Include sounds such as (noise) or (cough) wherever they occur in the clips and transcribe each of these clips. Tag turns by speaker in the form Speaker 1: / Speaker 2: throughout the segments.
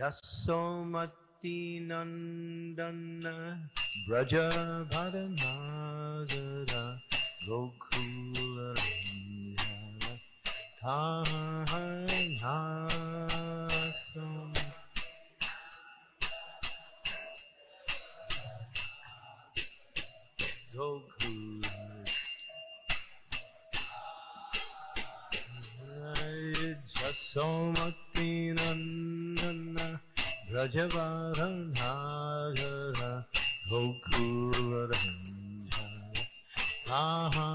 Speaker 1: Yasomati Nandana Braja Bhadanagara ब्रजवारणागर गोकुलरञ्जन आहा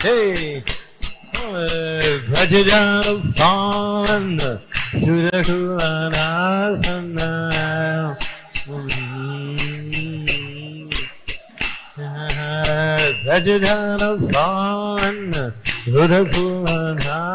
Speaker 1: Hey! Vajrasan Surakulanasana Vajrasan Surakulanasana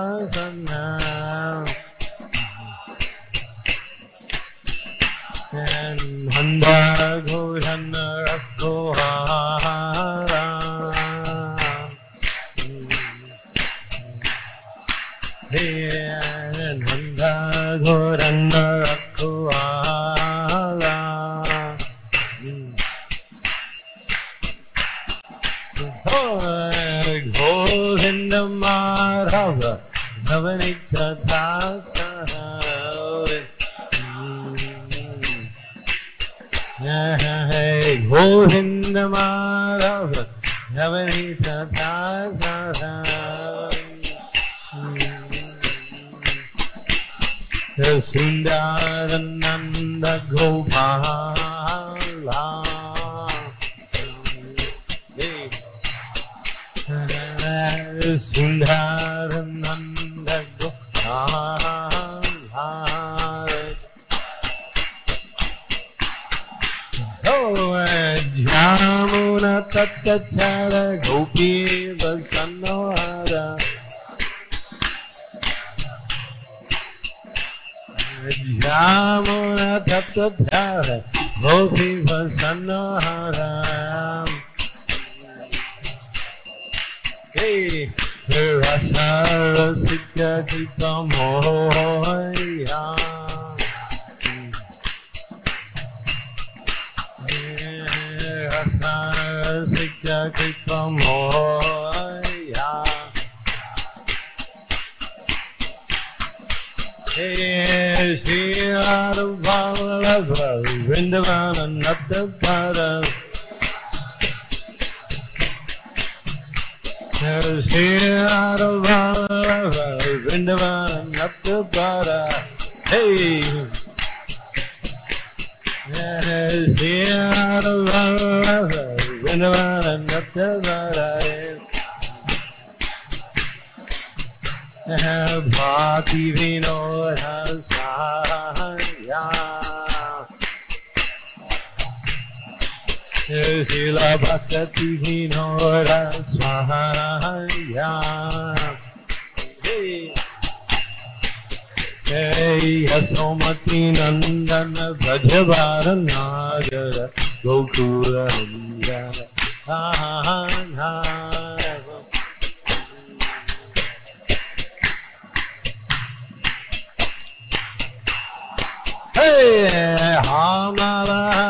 Speaker 1: friend of mine up the bar. Hey. Yes, yeah, friend of mine up the bar. Bhati Vinodha Sahaya. शिला भक्ति स्वाहा यशोमति नंदन भजवार नागर गोकुल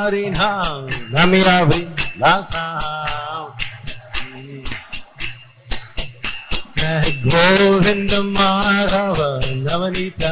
Speaker 1: हरिना नमिया वृंदासा Govind Madhav Navneeta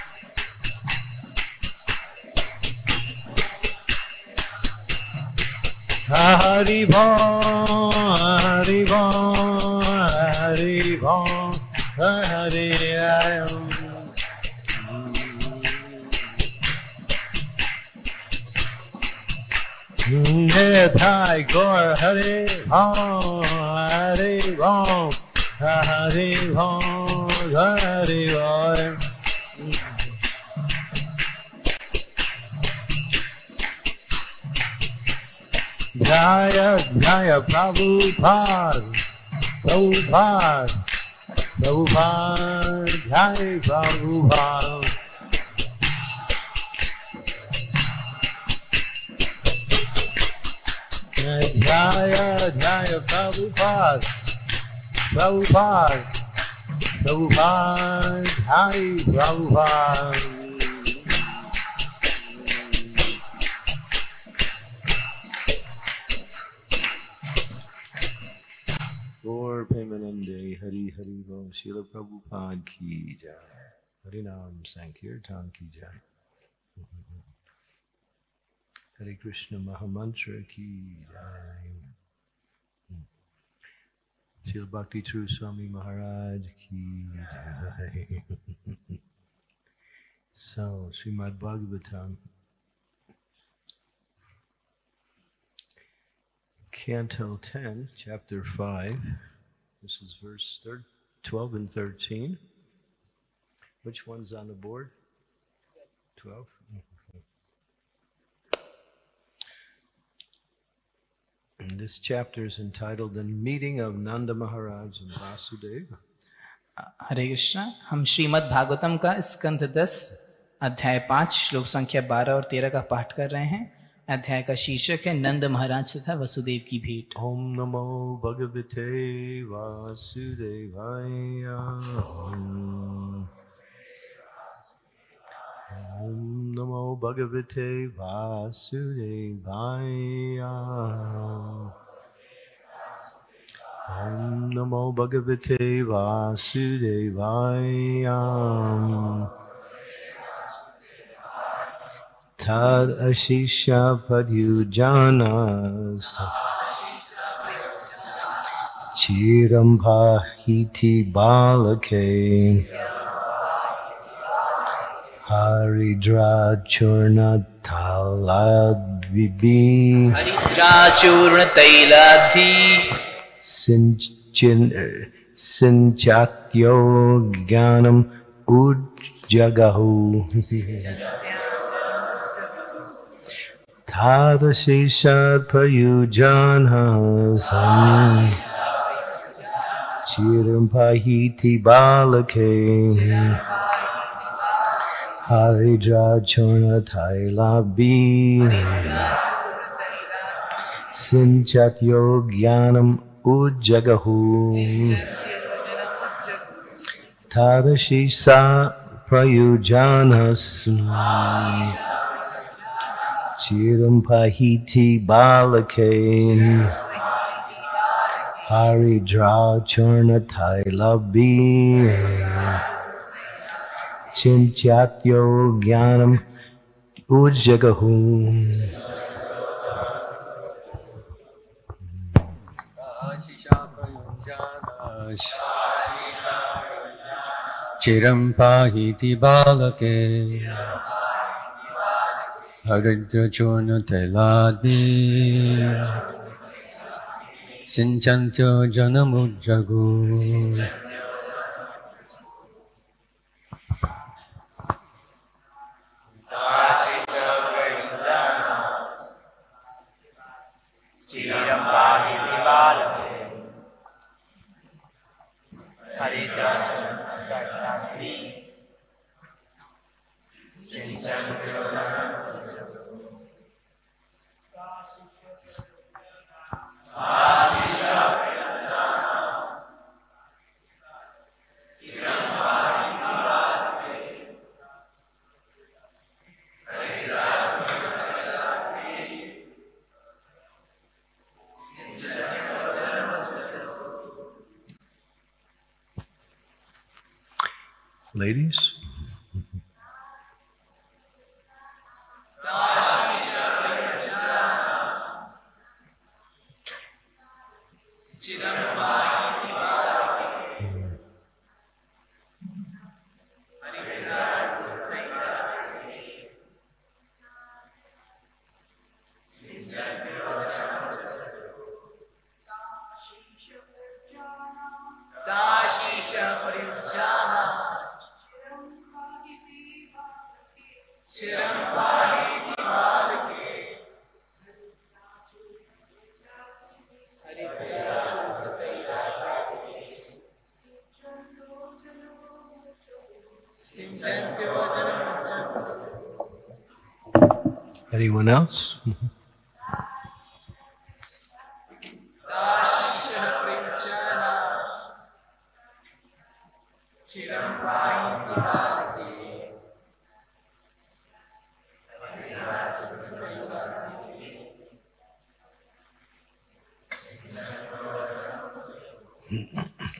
Speaker 1: Hari Bom, Hari Bom, Hari Bom, Hari. Thai Gaur Hari Hari Hari Hari. Jaya Jaya Prabhupada Prabhupada Prabhupada Jaya Prabhupada Jaya Jaya Prabhupada Prabhupada Prabhupada Jaya Prabhupada Gaur Premanande Hari Hari Bol Srila Prabhupada Ki Jai. Hari Nam Sankirtan Ki Jai. Hare Krishna Mahamantra Ki Jai. Srila Bhakti Swami Maharaj Ki Jai. So, Srimad Bhagavatam Canto 10, Chapter 5. This is verse thir- 12 and 13. Which one's on the board? 12? And this chapter is entitled The Meeting of Nanda Maharaj and Vasudeva.
Speaker 2: हरे कृष्णा हम श्रीमद् भागवतम का स्कंध दस अध्याय पाँच श्लोक संख्या बारह और तेरह का पाठ कर रहे हैं अध्याय का शीर्षक है नंद महाराज तथा वसुदेव की भेंट।
Speaker 1: Om Namo Bhagavate Vasudevaya. तद अशीष परियुजानस चिरं भाहिति बालके हरिद्राचूर्णतालाद्विबि हरिद्राचूर्णतैलाद्धि सिञ्चिन् सिञ्चाक्यो उज्जगहु Balake Haridra Churna Taladvibi
Speaker 2: हरिद्राचूर्ण तैलाधि
Speaker 1: Sinchin Sinchatyo Gyanam Ujjagahu Tadashishat Payujanhasam Chirampahiti Balake Haridra Churna Tailabi Sinchatyo Gyanam Ujjagahu Chiram pahiti balake Harin tu chu nu
Speaker 3: te la di Sin chan tu
Speaker 4: jana mudragu Haridasan Gardandi
Speaker 1: Ladies, Chidamma Anyone else?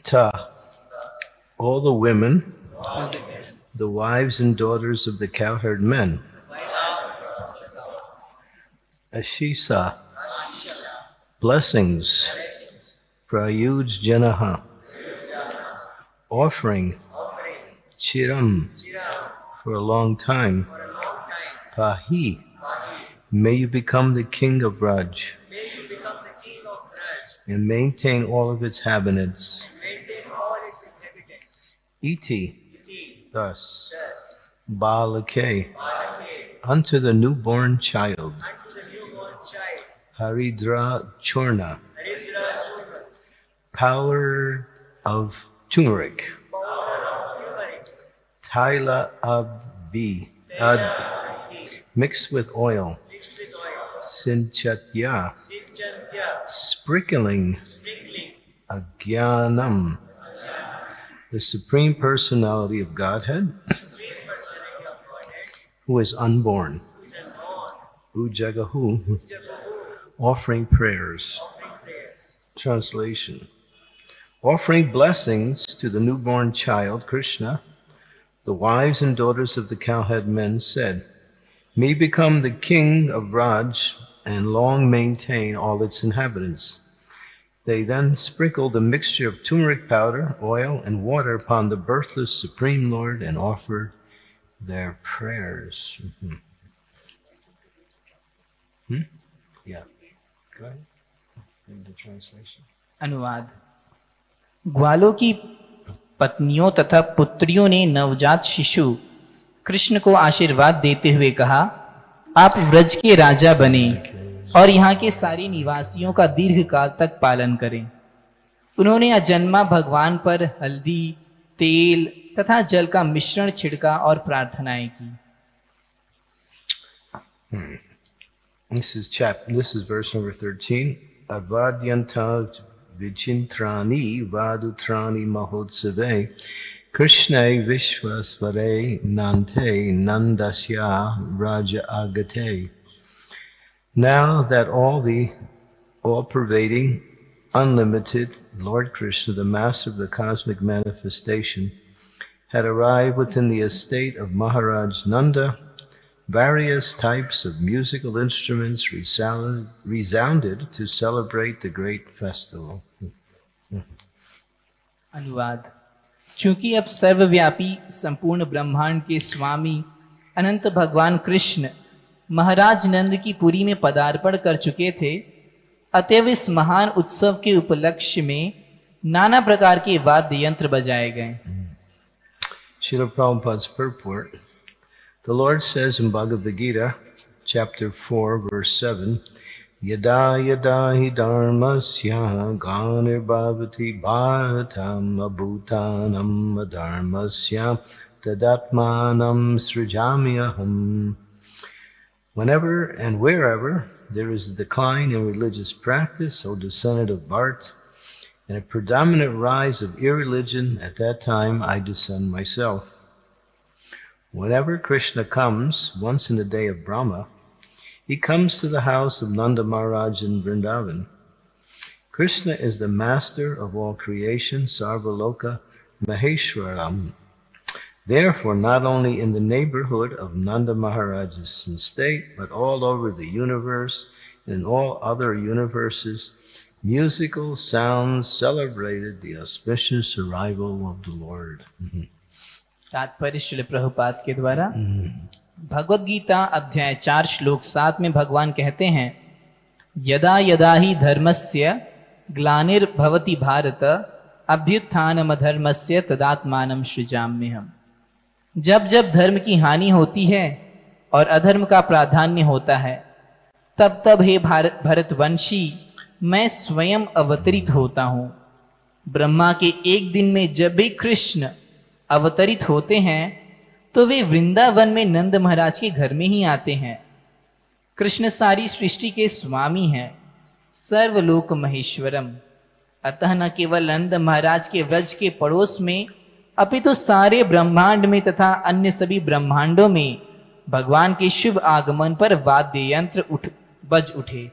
Speaker 1: Ta, all the women, the wives and daughters of the cowherd men. Ashisa, blessings, Prayuj Janaha, offering, Chiram, for a long time, Pahi, may you become the king of Raj and maintain all of its inhabitants. Iti, thus, Balake, unto the newborn child, Haridra Churna, power of turmeric, Tyla Abhi. Mixed with oil, Sinchatya, sprinkling, Agyanam, the Supreme Personality of Godhead, who is unborn, Ujagahu, offering prayers. Translation Offering blessings to the newborn child, Krishna, the wives and daughters of the cowhead men said, May become the king of Raj and long maintain all its inhabitants. They then sprinkled a mixture of turmeric powder, oil, and water upon the birthless Supreme Lord and offered their prayers. Mhm. Hmm? Yeah. The translation.
Speaker 2: अनुवाद। ग्वालों की पत्नियों तथा पुत्रियों ने नवजात शिशु कृष्ण को आशीर्वाद देते हुए कहा आप व्रज के राजा बने और यहाँ के सारे निवासियों का दीर्घ काल तक पालन करें। उन्होंने अजन्मा भगवान पर हल्दी तेल तथा जल का मिश्रण छिड़का और प्रार्थनाएँ की।
Speaker 1: This is chap. This is verse number thirteen. Avadyanta vichintrani vadutrani mahotsave Krishna Vishvasvare Nante Nandasya Raja Agate. Now that all the all pervading, unlimited Lord Krishna, the master of the cosmic manifestation, had arrived within the estate of Maharaj Nanda, various types of musical instruments resounded, resounded to celebrate the great festival.
Speaker 2: अनुवाद चूंकि अब सर्वव्यापी संपूर्ण ब्रह्मांड के स्वामी अनंत भगवान कृष्ण महाराज नंद की पुरी में पदार्पण कर चुके थे अतएव इस महान उत्सव के उपलक्ष्य में नाना प्रकार के वाद्य यंत्र बजाए गए
Speaker 1: Srila Prabhupada's purport. the Lord says in Bhagavad Gita, chapter 4, verse 7, Yada yada hi dharmasya ganirbhavati bharatam abhutanam adharmasya tadatmanam srijamyaham. Whenever and wherever there is a decline in religious practice, O descendant of Bharat, and a predominant rise of irreligion, at that time I descend myself. Whenever Krishna comes, once in the day of Brahma, he comes to the house of Nanda Maharaj in Vrindavan. Krishna is the master of all creation, Sarvaloka Maheshwaram. Therefore, not only in the neighborhood of Nanda Maharaj's estate, but all over the universe and in all other universes, musical sounds celebrated the auspicious arrival of the Lord. Mm-hmm.
Speaker 2: तात्पर्य श्री प्रभुपाद के द्वारा। भगवत गीता अध्याय चार श्लोक सात में भगवान कहते हैं यदा यदा ही धर्मस्य ग्लानिर्भवति भारत अभ्युत्थान अभ्युत्थानम धर्मस्य तदात्मानम सृजाम्य हम जब जब धर्म की हानि होती है और अधर्म का प्राधान्य होता है तब तब हे भारत भरतवंशी मैं स्वयं अवतरित होता हूँ। ब्रह्मा के एक दिन में जब भी कृष्ण अवतरित होते हैं तो वे वृंदावन में नंद महाराज के घर में ही आते हैं। कृष्ण सारी सृष्टि के स्वामी हैं, सर्वलोक महेश्वरम। अतः न केवल नंद महाराज के व्रज के पड़ोस में, अपितु तो सारे ब्रह्मांड में तथा अन्य सभी ब्रह्मांडों में भगवान के शुभ आगमन पर वाद्य यंत्र उठ, बज उठे।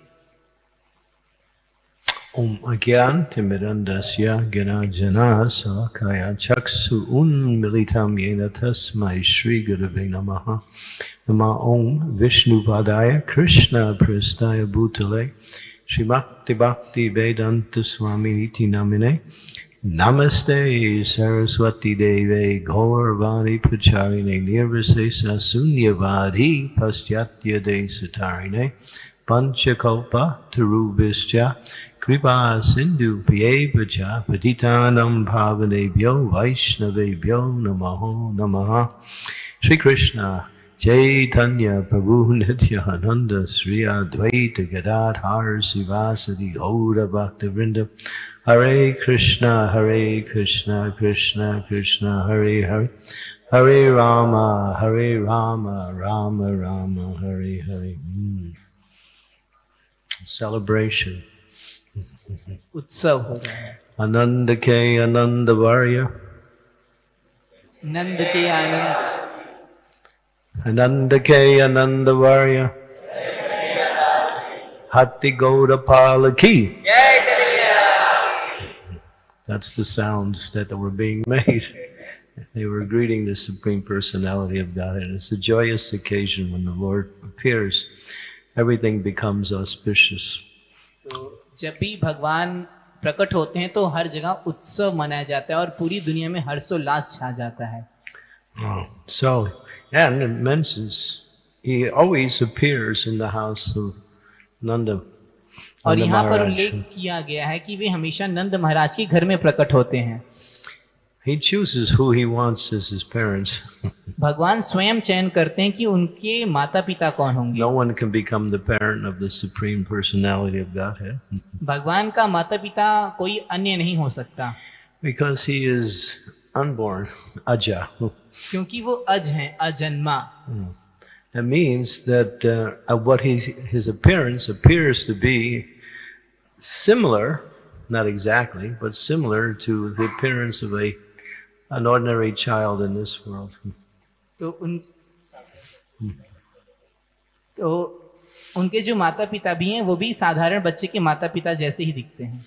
Speaker 1: Om Agyantimirandasya Ganajana Sakaya Chaksu Unmilitam Yena Tasmai Shri Gurave Namaha Nama Om Vishnu Padaya Krishna Prastaya Bhutale Shrimakti Bhakti Vedanta Swami Niti Namine Bhavanebhyo Vaishnavebhyo Namaho Namaha Sri Krishna Chaitanya Prabhu Nityananda Sri Advaita Gadadhar Sivasadi Gaura Bhakta Vrinda Hare Krishna Hare Krishna Krishna Krishna Hare Hare Hare Rama Hare Rama Rama Rama Hare Hare mm. Celebration
Speaker 2: उत्सव हो रहा है
Speaker 1: Ananda K. Ananda Varya,
Speaker 2: नंद के आनंद
Speaker 1: Ananda K. Ananda Varya, Hati Gauda Palaki. That's the sounds that were being made. They were greeting the Supreme Personality of Godhead. It's a joyous occasion when the Lord appears. Everything becomes auspicious.
Speaker 2: तो जब भी भगवान प्रकट होते हैं तो हर जगह उत्सव मनाया जाता है और पूरी दुनिया में हर्षोल्लास छा जाता है।
Speaker 1: Oh, so, and it mentions he always appears in the house of Nanda.
Speaker 2: और यहाँ पर उल्लेख किया गया है कि वे हमेशा नंद महाराज के घर में प्रकट होते हैं।
Speaker 1: He chooses who he wants as his parents. (laughs)
Speaker 2: भगवान स्वयं चयन करते हैं कि उनके माता पिता कौन होंगे
Speaker 1: No one can become the parent of the Supreme Personality of Godhead (laughs)
Speaker 2: भगवान का माता पिता कोई अन्य नहीं हो सकता
Speaker 1: because he is unborn, aja.
Speaker 2: क्योंकि वो अज हैं अजन्मा
Speaker 1: That means that uh, of what he, his appearance appears to be similar, not exactly, but similar to the appearance of a an ordinary child in this world.
Speaker 2: तो, तो उनके जो माता पिता भी हैं वो भी साधारण बच्चे के माता पिता जैसे ही दिखते हैं।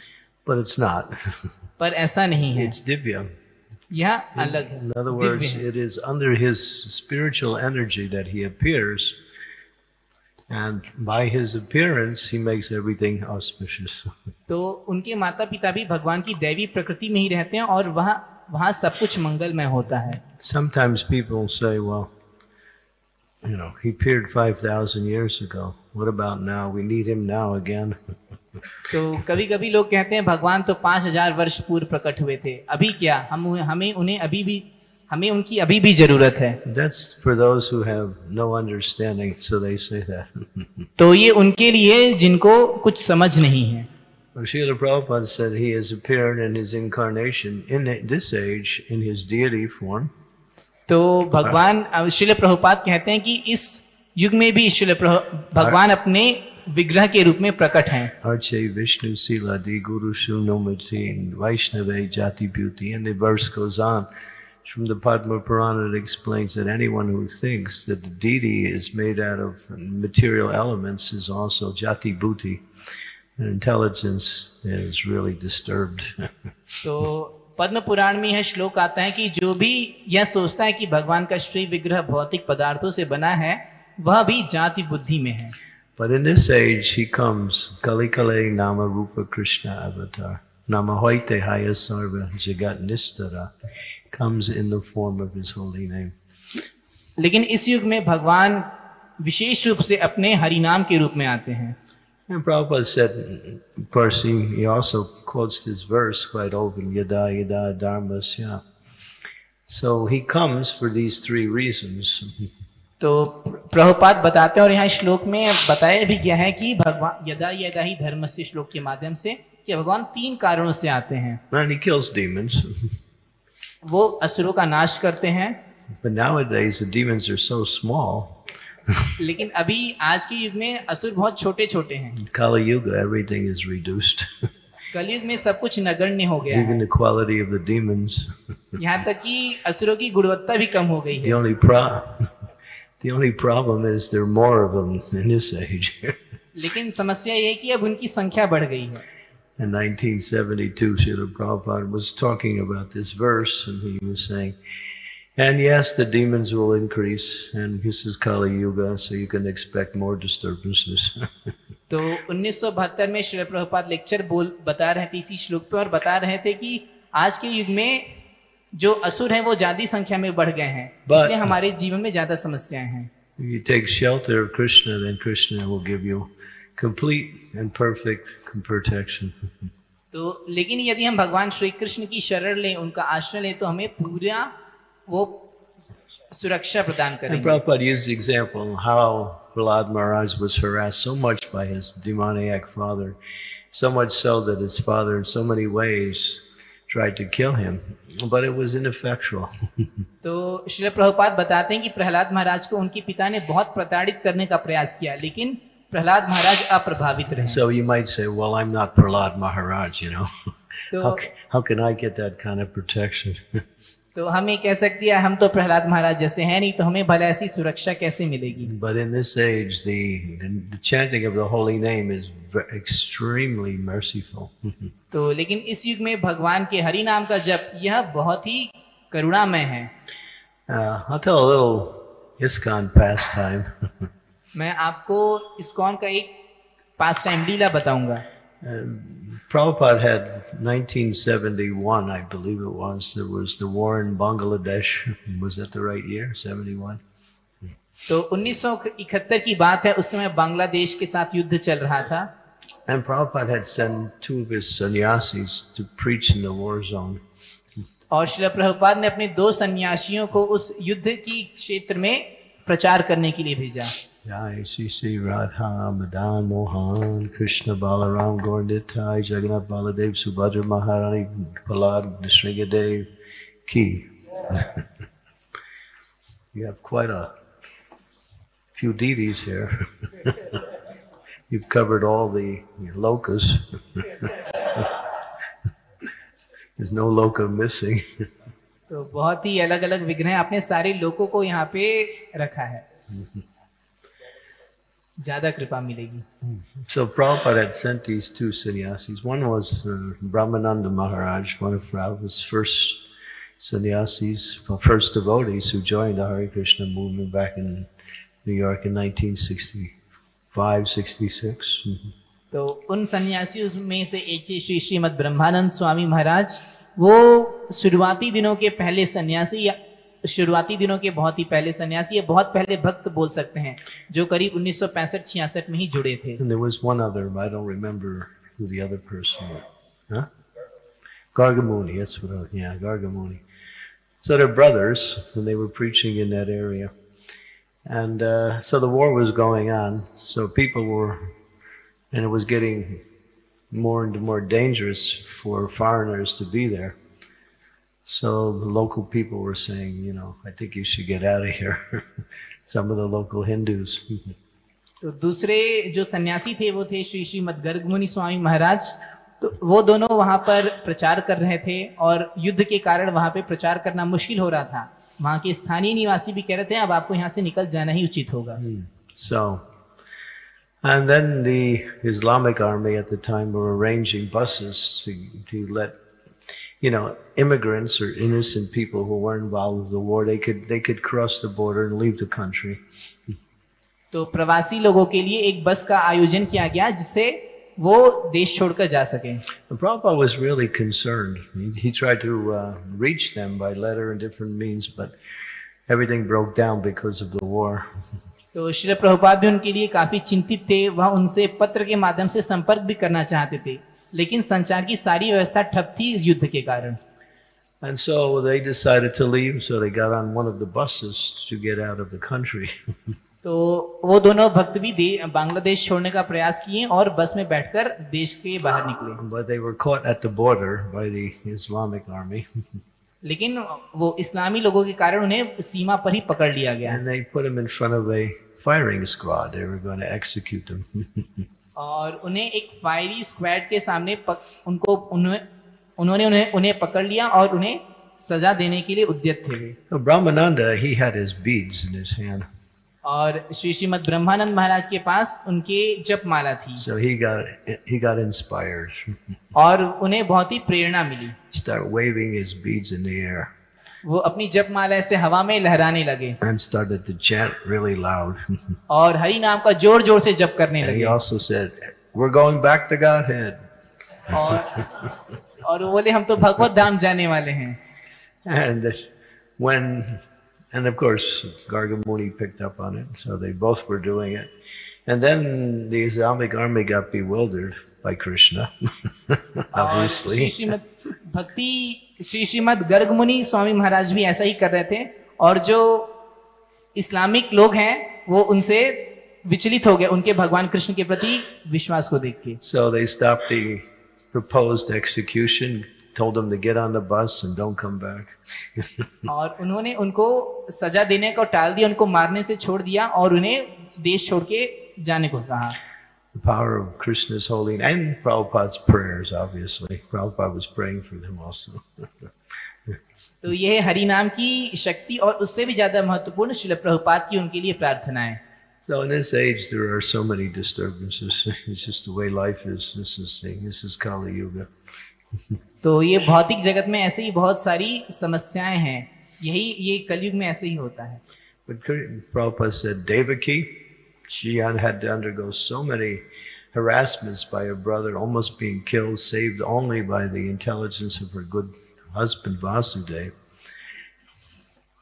Speaker 1: पर इट्स नॉट
Speaker 2: पर ऐसा नहीं है।
Speaker 1: इट्स दिव्य
Speaker 2: यह अलग है।
Speaker 1: In other words it is under his spiritual energy that he appears and by his appearance he makes everything auspicious
Speaker 2: तो उनके माता पिता भी भगवान की दैवी प्रकृति में ही रहते हैं और वहाँ वहाँ सब कुछ मंगलमय होता है
Speaker 1: Sometimes people say, well, you know, he appeared 5,000 years ago. What about now? We need him now again.
Speaker 2: तो कभी कभी लोग कहते हैं भगवान तो पाँच हज़ार वर्ष पूर्व प्रकट हुए थे अभी क्या हम हमें उन्हें अभी भी हमें उनकी अभी भी ज़रूरत है
Speaker 1: That's for those who have no understanding, so they say that.
Speaker 2: तो ये उनके लिए जिनको कुछ समझ नहीं है
Speaker 1: Srila Prabhupada said he has appeared in his incarnation in this age in his deity form.
Speaker 2: तो भगवान अब शिल प्रभुपाद कहते हैं कि इस युग में भी शिल भगवान अपने विग्रह के रूप में प्रकट हैं
Speaker 1: Arche Vishnu Siladi Guru Sunumati and Vaishnava Jati Beauty. And the verse goes on. From the Padma Purana, it explains that anyone who thinks that the deity is made out of material elements is also Jati Bhuti. Intelligence is really disturbed.
Speaker 2: तो पद्म पुराण में यह श्लोक आता है कि जो भी यह सोचता है कि भगवान का श्री विग्रह भौतिक पदार्थों से बना है वह भी जाति बुद्धि में है
Speaker 1: but in this age, he comes Kali Kale Nama Rupa Krishna Avatar. Nama Hoite Haya Sarva Jagat Nistara comes in the form of his holy name.
Speaker 2: लेकिन इस युग में भगवान विशेष रूप से अपने हरिनाम के रूप में आते हैं
Speaker 1: And Prabhupada said, of course, he, he also quotes this verse quite often, Yada Yada Dharmasya. So he comes for these three reasons.
Speaker 2: तो प्रभुपाद बताते हैं और यहाँ श्लोक में बताया भी गया है कि भगवान यदा यदा ही धर्म से श्लोक के माध्यम से कि भगवान तीन कारणों से आते हैं
Speaker 1: And he kills demons.
Speaker 2: वो असुरों का नाश करते हैं
Speaker 1: But nowadays, the demons are so small. (laughs)
Speaker 2: लेकिन अभी आज के युग में असुर बहुत छोटे छोटे हैं।
Speaker 1: कलयुग एवरीथिंग इज़ रिड्यूस्ड
Speaker 2: कलयुग में सब कुछ नगण्य हो गया
Speaker 1: even the quality of the demons
Speaker 2: यहाँ तक कि असुरों की गुणवत्ता भी कम हो गई है।
Speaker 1: The only the only problem is there more of them in this age
Speaker 2: लेकिन समस्या यह है कि अब उनकी संख्या बढ़ गई है।
Speaker 1: In 1972, Srila Prabhupada was talking about this verse and he was saying, and yes, the demons will increase, and this is Kali Yuga, so you can expect more disturbances. (laughs)
Speaker 2: तो 1972 में श्री प्रभुपाद लेक्चर बोल बता रहे थे इसी श्लोक पे और बता रहे थे कि आज के युग में जो असुर हैं वो ज्यादा संख्या में बढ़ गए हैं
Speaker 1: But-
Speaker 2: इसलिए हमारे जीवन में ज्यादा समस्याएं हैं
Speaker 1: if you take shelter of Krishna, then Krishna will give you complete and perfect protection. (laughs)
Speaker 2: तो लेकिन यदि हम भगवान श्री कृष्ण की शरण लें उनका आश्रय लें तो हमें पूरा वो सुरक्षा प्रदान करेंगे.
Speaker 1: And Prabhupada used the example how Prahlad Maharaj was harassed so much by his demoniac father, so much so that his father, in so many ways, tried to kill him, but it was ineffectual.
Speaker 2: तो श्री प्रभुपाद बताते हैं कि प्रहलाद महाराज को उनके पिता ने बहुत प्रताड़ित करने का प्रयास किया लेकिन प्रहलाद महाराज अप्रभावित रहे
Speaker 1: so you might say, Well, I'm not Prahlad Maharaj, you know.
Speaker 2: तो
Speaker 1: How, how can I get that kind of protection?
Speaker 2: तो हम कह सकते हैं हम तो प्रहलाद महाराज जैसे हैं नहीं तो हमें भला ऐसी सुरक्षा कैसे मिलेगी
Speaker 1: but in this age, the, the, chanting of the holy name is extremely merciful. (laughs)
Speaker 2: तो लेकिन इस युग में भगवान के हरि नाम का जप यह बहुत ही करुणामय है
Speaker 1: Uh, I'll tell a little ISKCON pastime. (laughs)
Speaker 2: मैं आपको इस्कॉन का एक पास टाइम लीला बताऊँगा
Speaker 1: Prabhupada had 1971, I believe it was. There was the war in Bangladesh. Was that the right year? 71?
Speaker 2: तो 1971 की बात है उस समय बांग्लादेश के साथ युद्ध चल रहा था
Speaker 1: And Prabhupada had sent two of his sannyasis to preach in the war zone.
Speaker 2: और श्री प्रभुपाद ने अपने दो सन्यासियों को उस युद्ध की क्षेत्र में प्रचार करने के लिए भेजा
Speaker 1: Jai Sri Sri Radha Madan Mohan Krishna Balaram Gorditai Jagannath Baladev Subhadra Maharani Palad Nishrigadev Ki. you have quite a few deities here. You've covered all the lokas. There's no loka missing.
Speaker 2: तो बहुत ही अलग अलग विग्रह आपने सारे लोगों को यहाँ पे रखा है ज़्यादा कृपा मिलेगी।
Speaker 1: So Prabhupada had sent two sannyasis one was Brahmananda Maharaj one of Prabhupada's first sannyasis first devotees who joined the Hare Krishna movement back in New York in 1965 66
Speaker 2: तो उन सन्यासियों में से एक थे श्री श्रीमद् ब्रह्मानंद स्वामी महाराज वो शुरुआती दिनों के पहले सन्यासी या शुरुआती दिनों के बहुत ही पहले सन्यासी या बहुत पहले भक्त बोल सकते हैं जो करीब 1965-66 में ही जुड़े थे
Speaker 1: And there was one other, but I don't remember who the other person was. Huh? Gargamuni, that's what I was, yeah, Gargamuni. So they're brothers, and they were preaching in that area. And uh, so the war was going on, so people were, and it was getting more and more dangerous for foreigners to be there. So the local people were saying, you know, I think you should get out of here. (laughs) Some of the local Hindus.
Speaker 2: तो दूसरे जो सन्यासी थे वो थे श्री श्रीमद गर्ग मुनि स्वामी महाराज तो वो दोनों वहां पर प्रचार कर रहे थे और युद्ध के कारण वहां पे प्रचार करना मुश्किल हो रहा था वहां के स्थानीय निवासी भी कह रहे थे अब आपको यहाँ से निकल जाना ही उचित होगा
Speaker 1: So, and then the Islamic army at the time were arranging buses to, to let, you know, immigrants or innocent people who weren't involved with the war, they could they could cross the border and leave the country.
Speaker 2: तो प्रवासी लोगों के लिए एक बस का आयोजन किया गया जिससे वो देश छोड़कर जा सके
Speaker 1: And Prabhupada was really concerned. He, he tried to uh, reach them by letter and different means, but everything broke down because of the war.
Speaker 2: तो श्री प्रभुपाद भी उनके लिए काफी चिंतित थे वह उनसे पत्र के माध्यम से संपर्क भी करना चाहते थे लेकिन संचार की सारी व्यवस्था ठप थी इस युद्ध के कारण
Speaker 1: And so they decided to leave, so they got on one of the buses to get out of the country.
Speaker 2: तो वो दोनों भक्त भी बांग्लादेश छोड़ने का प्रयास किए और बस में बैठकर देश के बाहर निकले
Speaker 1: But they were caught at the border by the Islamic army.
Speaker 2: लेकिन वो इस्लामी लोगों के कारण उन्हें सीमा पर ही पकड़ लिया गया
Speaker 1: And they put them in front of a firing squad. They were going to execute them.
Speaker 2: और उन्हें एक फायरी स्क्वाड के सामने पक, उनको उन्हें उन्होंने उन्हें उन्हें पकड़ लिया और उन्हें सजा देने के लिए उद्यत थे
Speaker 1: so Brahmananda, he had his beads in his hand.
Speaker 2: और श्री श्रीमद ब्रह्मानंद महाराज के पास उनके जप माला थी
Speaker 1: So he got he got inspired.
Speaker 2: और उन्हें बहुत ही प्रेरणा मिली
Speaker 1: Start waving his beads in the air
Speaker 2: वो अपनी जप माला ऐसे हवा में लहराने लगे
Speaker 1: and started to chant really loud.
Speaker 2: और हरि नाम का ज़ोर ज़ोर से जप करने
Speaker 1: and he
Speaker 2: लगे
Speaker 1: also said, "We're going back to Godhead."
Speaker 2: और और वो बोले हम तो भगवत धाम जाने वाले हैं
Speaker 1: And when, and of course, Gargamuni picked up on it, so they both were doing it. And then the Islamic army got bewildered by Krishna, obviously.
Speaker 2: भक्ति श्री श्रीमद गर्ग मुनि स्वामी महाराज भी ऐसा ही कर रहे थे और जो इस्लामिक लोग हैं वो उनसे विचलित हो गए उनके भगवान कृष्ण के प्रति विश्वास को देख के
Speaker 1: So they stopped the proposed execution, told them to get on the bus and don't come back. (laughs)
Speaker 2: और उन्होंने उनको सजा देने को टाल दिया उनको मारने से छोड़ दिया और उन्हें देश छोड़ के जाने को कहा
Speaker 1: The power of Krishna's holy and Prabhupada's prayers, obviously. Prabhupada was praying for them also. (laughs)
Speaker 2: तो ये है हरि नाम की शक्ति और उससे भी ज्यादा महत्वपूर्ण शिल प्रभुपाद की उनके लिए प्रार्थना है
Speaker 1: So in this age, there are so many disturbances. (laughs) It's just the way life is. This is the, this is Kali Yuga. (laughs)
Speaker 2: तो ये भौतिक जगत में ऐसे ही बहुत सारी समस्याएं हैं यही ये कलयुग में ऐसे ही होता है
Speaker 1: But Kri- Prabhupada said Devaki, she had had to undergo so many harassments by her brother, almost being killed, saved only by the intelligence of her good husband Vasudev.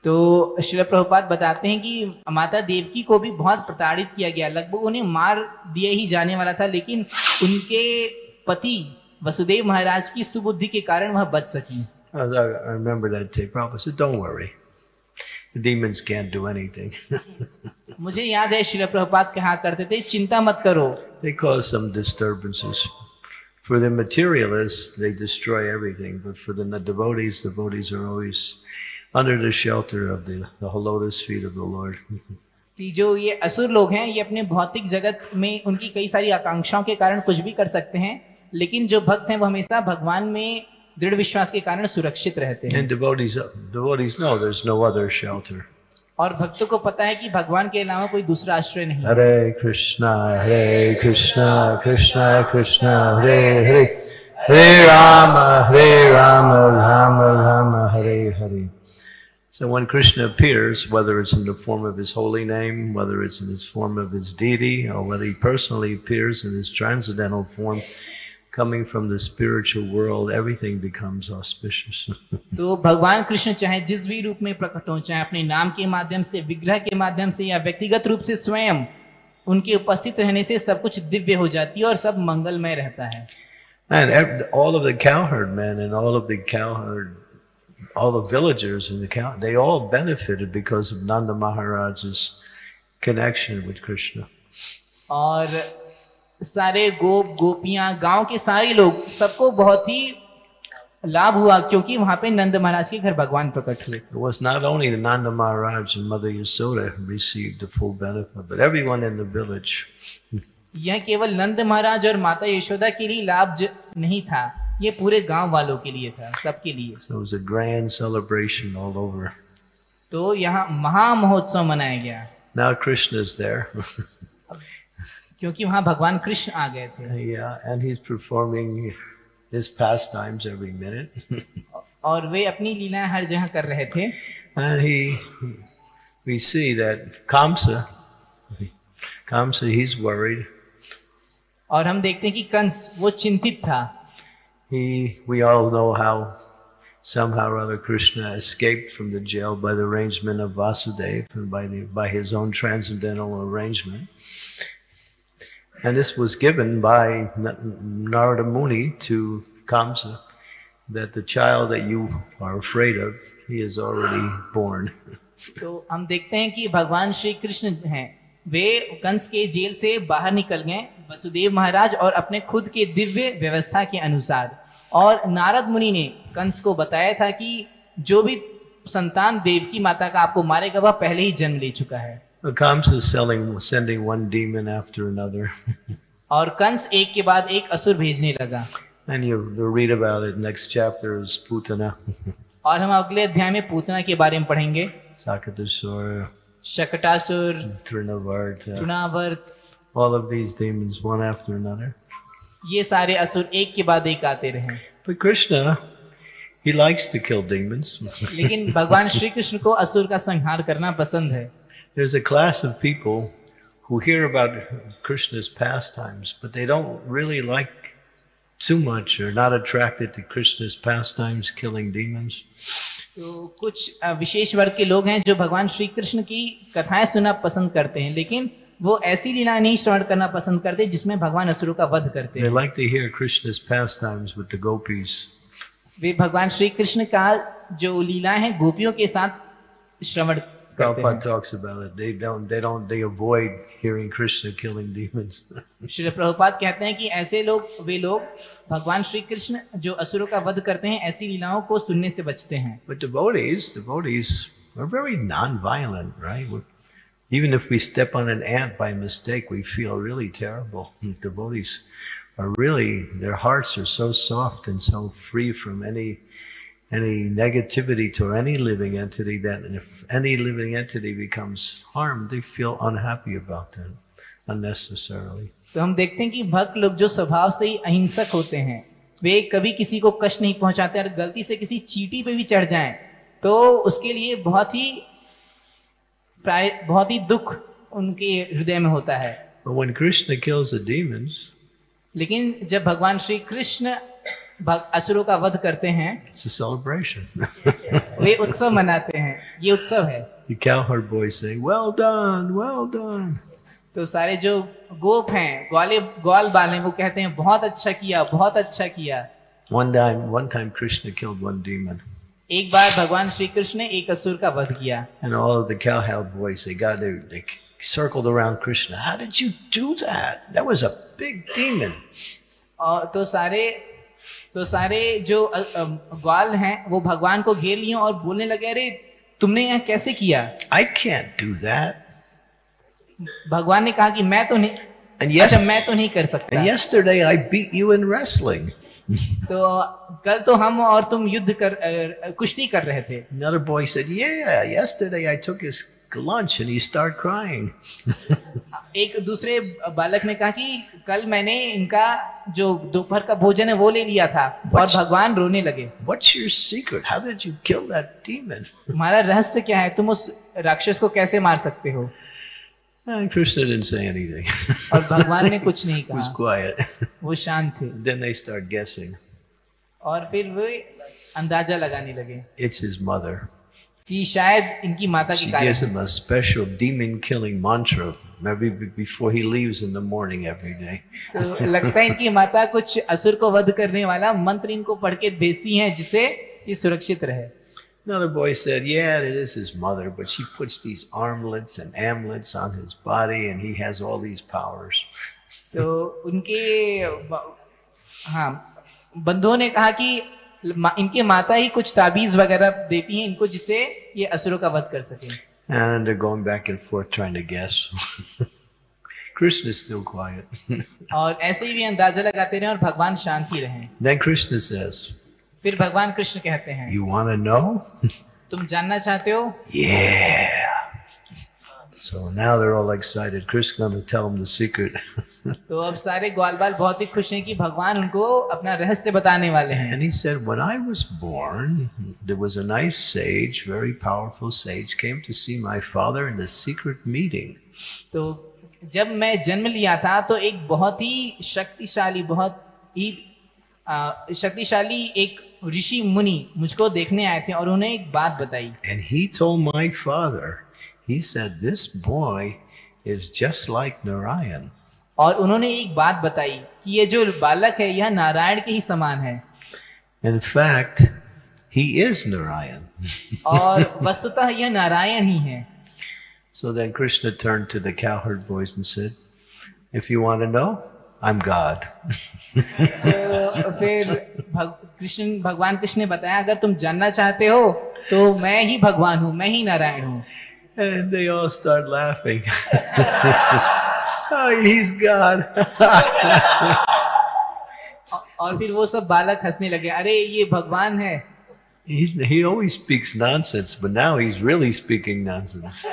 Speaker 2: तो शिल प्रभुपाद बताते हैं कि माता देवकी को भी बहुत प्रताड़ित किया गया लगभग उन्हें मार दिए ही जाने वाला था लेकिन उनके पति वसुदेव महाराज की सुबुद्धि के कारण वह बच सकी
Speaker 1: I, I remember that tape. Prabhupada said, Don't worry. The demons can't do anything.
Speaker 2: मुझे याद है शिल प्रभुपाद कहा करते थे चिंता मत करो
Speaker 1: they cause some disturbances. For the materialists, they destroy everything. But for the devotees, the devotees are always under the shelter of the, the lotus feet of the Lord.
Speaker 2: कि जो ये असुर लोग हैं ये अपने भौतिक जगत में उनकी कई सारी आकांक्षाओं के कारण कुछ भी कर सकते हैं लेकिन जो भक्त हैं वो हमेशा भगवान में दृढ़ विश्वास के कारण सुरक्षित रहते हैं
Speaker 1: And devotees, devotees know there's no other shelter.
Speaker 2: और भक्तों को पता है कि भगवान के अलावा कोई दूसरा आश्रय नहीं है।
Speaker 1: Hare Krishna, Hare Krishna, Krishna Krishna, Hare Hare, Hare Rama, Hare Rama, Rama Rama, Hare Hare. So when Krishna appears, whether it's in the form of his holy name, whether it's in his form of his deity, or whether he personally appears in his transcendental form, coming from the spiritual world, everything becomes auspicious. (laughs)
Speaker 2: तो भगवान कृष्ण चाहे जिस भी रूप में प्रकट हो चाहे अपने नाम के माध्यम से विग्रह के माध्यम से या व्यक्तिगत रूप से स्वयं उनके उपस्थित रहने से सब कुछ दिव्य हो जाती है और सब मंगलमय रहता है
Speaker 1: And ev- all of the cowherd men and all of the cowherd, all the villagers in the cow, they all benefited because of Nanda Maharaj's connection with Krishna.
Speaker 2: और सारे गोप गोपियाँ गाँव के सारे लोग सबको बहुत ही लाभ हुआ क्योंकि वहाँ पे नंद महाराज के घर भगवान प्रकट हुए
Speaker 1: It was not only Nanda Maharaj and Mother Yasoda who received the full benefit, but everyone in the village.
Speaker 2: यह केवल नंद महाराज और माता यशोदा के लिए लाभ नहीं था ये पूरे गाँव वालों के लिए था सबके लिए
Speaker 1: So it was a grand celebration all over.
Speaker 2: तो यहाँ महा महोत्सव मनाया गया
Speaker 1: Now Krishna's there.
Speaker 2: क्योंकि वहाँ भगवान कृष्ण आ गए थे
Speaker 1: yeah, and he's performing his pastimes every minute.
Speaker 2: और वे अपनी लीला हर जगह कर रहे थे
Speaker 1: And he, we see that Kamsa, Kamsa, he's worried.
Speaker 2: और हम देखते हैं कि कंस वो चिंतित था
Speaker 1: He, we all know how somehow or other Krishna escaped from the jail by the arrangement of Vasudeva and by, the, by his own transcendental arrangement. And this was given by Narada Muni to Kamsa, that the child that you are afraid of, he is already born. (laughs)
Speaker 2: तो हम देखते हैं कि भगवान श्री कृष्ण हैं। वे कंस के jail से बाहर निकल गए वसुदेव महाराज और अपने खुद के दिव्य व्यवस्था के अनुसार। और नारद मुनि ने कंस को बताया था कि जो भी संतान देवकी माता का आपको मारेगा वह पहले ही जन्म ले चुका है।
Speaker 1: Well, Kamsa is selling, sending one demon after another. (laughs)
Speaker 2: और कंस एक के बाद एक असुर भेजने लगा
Speaker 1: and you, you read about it. Next chapter is Putana, (laughs)
Speaker 2: और हम अगले अध्याय में पूतना के बारे में पढ़ेंगे
Speaker 1: Sakadasura,
Speaker 2: Shakatasura
Speaker 1: Trinavarta,
Speaker 2: Trinavarta
Speaker 1: all of these demons, one after another.
Speaker 2: ये सारे असुर एक के बाद एक आते रहे
Speaker 1: But Krishna, he likes to kill demons.
Speaker 2: लेकिन भगवान (laughs) श्री कृष्ण को असुर का संहार करना पसंद है
Speaker 1: There's a class of people who hear about Krishna's pastimes, but they don't really like too much or not attracted to Krishna's pastimes, killing demons.
Speaker 2: तो कुछ अ, विशेष वर्ग के लोग हैं जो भगवान श्री कृष्ण की कथाएं सुनना पसंद करते हैं लेकिन वो ऐसी लीला नहीं श्रवण करना पसंद करते जिसमें भगवान असुरों का वध करते
Speaker 1: They
Speaker 2: हैं
Speaker 1: like to hear Krishna's pastimes with the gopis.
Speaker 2: वे भगवान श्री कृष्ण का जो लीला है गोपियों के साथ श्रवण करते
Speaker 1: Prabhupada
Speaker 2: हैं
Speaker 1: talks about it. They don't, they don't, they avoid hearing Krishna killing demons. (laughs)
Speaker 2: Shri Prabhupada कहते हैं कि ऐसे लोग वे लोग भगवान श्री कृष्ण जो असुरों का वध करते हैं ऐसी लीलाओं को सुनने से बचते हैं
Speaker 1: But devotees, devotees are very non-violent, right? We're- Even if we step on an ant by mistake, we feel really terrible. (laughs) Devotees are really, their hearts are so soft and so free from any any negativity to any living entity that if any living entity becomes harmed, they feel unhappy about that unnecessarily.
Speaker 2: तो हम देखते हैं कि भक्त लोग जो स्वभाव से ही अहिंसक होते हैं वे कभी किसी को कष्ट नहीं पहुंचाते और गलती से किसी चीटी पे भी चढ़ जाएं तो उसके लिए बहुत ही प्राय बहुत ही दुख उनके हृदय में होता है
Speaker 1: But when Krishna kills the demons,
Speaker 2: लेकिन जब भगवान श्री कृष्ण भग- असुरों का वध करते हैं।
Speaker 1: सेलिब्रेशन (laughs)
Speaker 2: वे उत्सव मनाते हैं। ये उत्सव है।
Speaker 1: You can her boy say well done well done
Speaker 2: तो सारे जो गोप हैं ग्वाले ग्वाल बाल वो कहते हैं बहुत अच्छा किया बहुत अच्छा किया।
Speaker 1: One time one time Krishna killed one demon
Speaker 2: एक बार भगवान श्री कृष्ण ने एक असुर का वध किया।
Speaker 1: एंड ऑल द क्या have boy say god they circled around Krishna how did you do that that was a big demon
Speaker 2: और तो सारे तो सारे जो ग्वाल हैं वो भगवान को घेर लिए और बोलने लगे अरे तुमने यह कैसे किया
Speaker 1: I can't do that.
Speaker 2: भगवान ने कहा कि मैं तो नहीं
Speaker 1: And yes,
Speaker 2: अच्छा मैं तो नहीं कर सकता
Speaker 1: and yesterday I beat you in wrestling. (laughs)
Speaker 2: तो कल तो हम और तुम युद्ध कर कुश्ती कर रहे थे
Speaker 1: Another boy said, Yeah, yesterday I took his lunch and he started crying.
Speaker 2: एक दूसरे बालक ने कहा कि कल मैंने इनका जो दोपहर का भोजन है वो ले लिया था और
Speaker 1: What?
Speaker 2: भगवान रोने लगे
Speaker 1: What's your secret? How did you kill that demon?
Speaker 2: तुम्हारा रहस्य क्या है तुम उस राक्षस को कैसे मार सकते हो
Speaker 1: And Krishna didn't say anything.
Speaker 2: और भगवान ने कुछ नहीं
Speaker 1: he was quiet.
Speaker 2: वो शांत थे
Speaker 1: then they start guessing.
Speaker 2: और फिर वे अंदाज़ा लगाने लगे
Speaker 1: It's his mother.
Speaker 2: कि शायद इनकी माता की कारण
Speaker 1: gives
Speaker 2: है।
Speaker 1: him a special demon killing mantra maybe before he leaves in the morning every day.
Speaker 2: तो लगता है इनकी माता कुछ असुर को वध करने वाला मंत्र इनको पढ़ के भेजती हैं जिससे ये सुरक्षित रहे
Speaker 1: Another boy said, Yeah, it is his mother, but she puts these armlets and amulets on his body and he has all these powers.
Speaker 2: तो उनके ब- हाँ बंधुओं ने कहा कि इनके माता ही कुछ ताबीज वगैरह देती हैं इनको जिससे ये असुरों का वध कर सके
Speaker 1: And they're going back and forth trying to guess. Krishna is still quiet.
Speaker 2: और ऐसे ही भी अंदाज़ा लगाते रहे और भगवान शांत ही रहे
Speaker 1: then Krishna says,
Speaker 2: फिर भगवान कृष्ण कहते हैं
Speaker 1: You want to know?
Speaker 2: तुम जानना चाहते हो
Speaker 1: Yeah. So now they're all excited. Krishna going to tell them the secret.
Speaker 2: तो अब सारे ग्वाल बाल बहुत ही खुश हैं कि भगवान उनको अपना रहस्य बताने वाले हैं।
Speaker 1: Any sir when I was born there was a nice sage very powerful sage came to see my father in the secret
Speaker 2: तो जब मैं जन्म लिया था तो एक बहुत ही शक्तिशाली बहुत ही शक्तिशाली एक ऋषि मुनि मुझको देखने आए थे और उन्हें एक बात बताई।
Speaker 1: And he told my father he said this boy is just like Narayan
Speaker 2: और उन्होंने एक बात बताई कि ये जो बालक है यह नारायण के ही समान है
Speaker 1: In fact, he is Narayan.
Speaker 2: और वस्तुतः यह नारायण ही है
Speaker 1: So then Krishna turned to the cowherd boys and said, If you want to know, I'm God.
Speaker 2: तो फिर कृष्ण भगवान कृष्ण ने बताया अगर तुम जानना चाहते हो तो मैं ही भगवान हूँ मैं ही नारायण हूँ
Speaker 1: And they all start laughing. Oh, he's God.
Speaker 2: औ- और फिर वो सब बालक हंसने लगे अरे ये भगवान है
Speaker 1: he's, he always speaks nonsense, but now he's really speaking nonsense.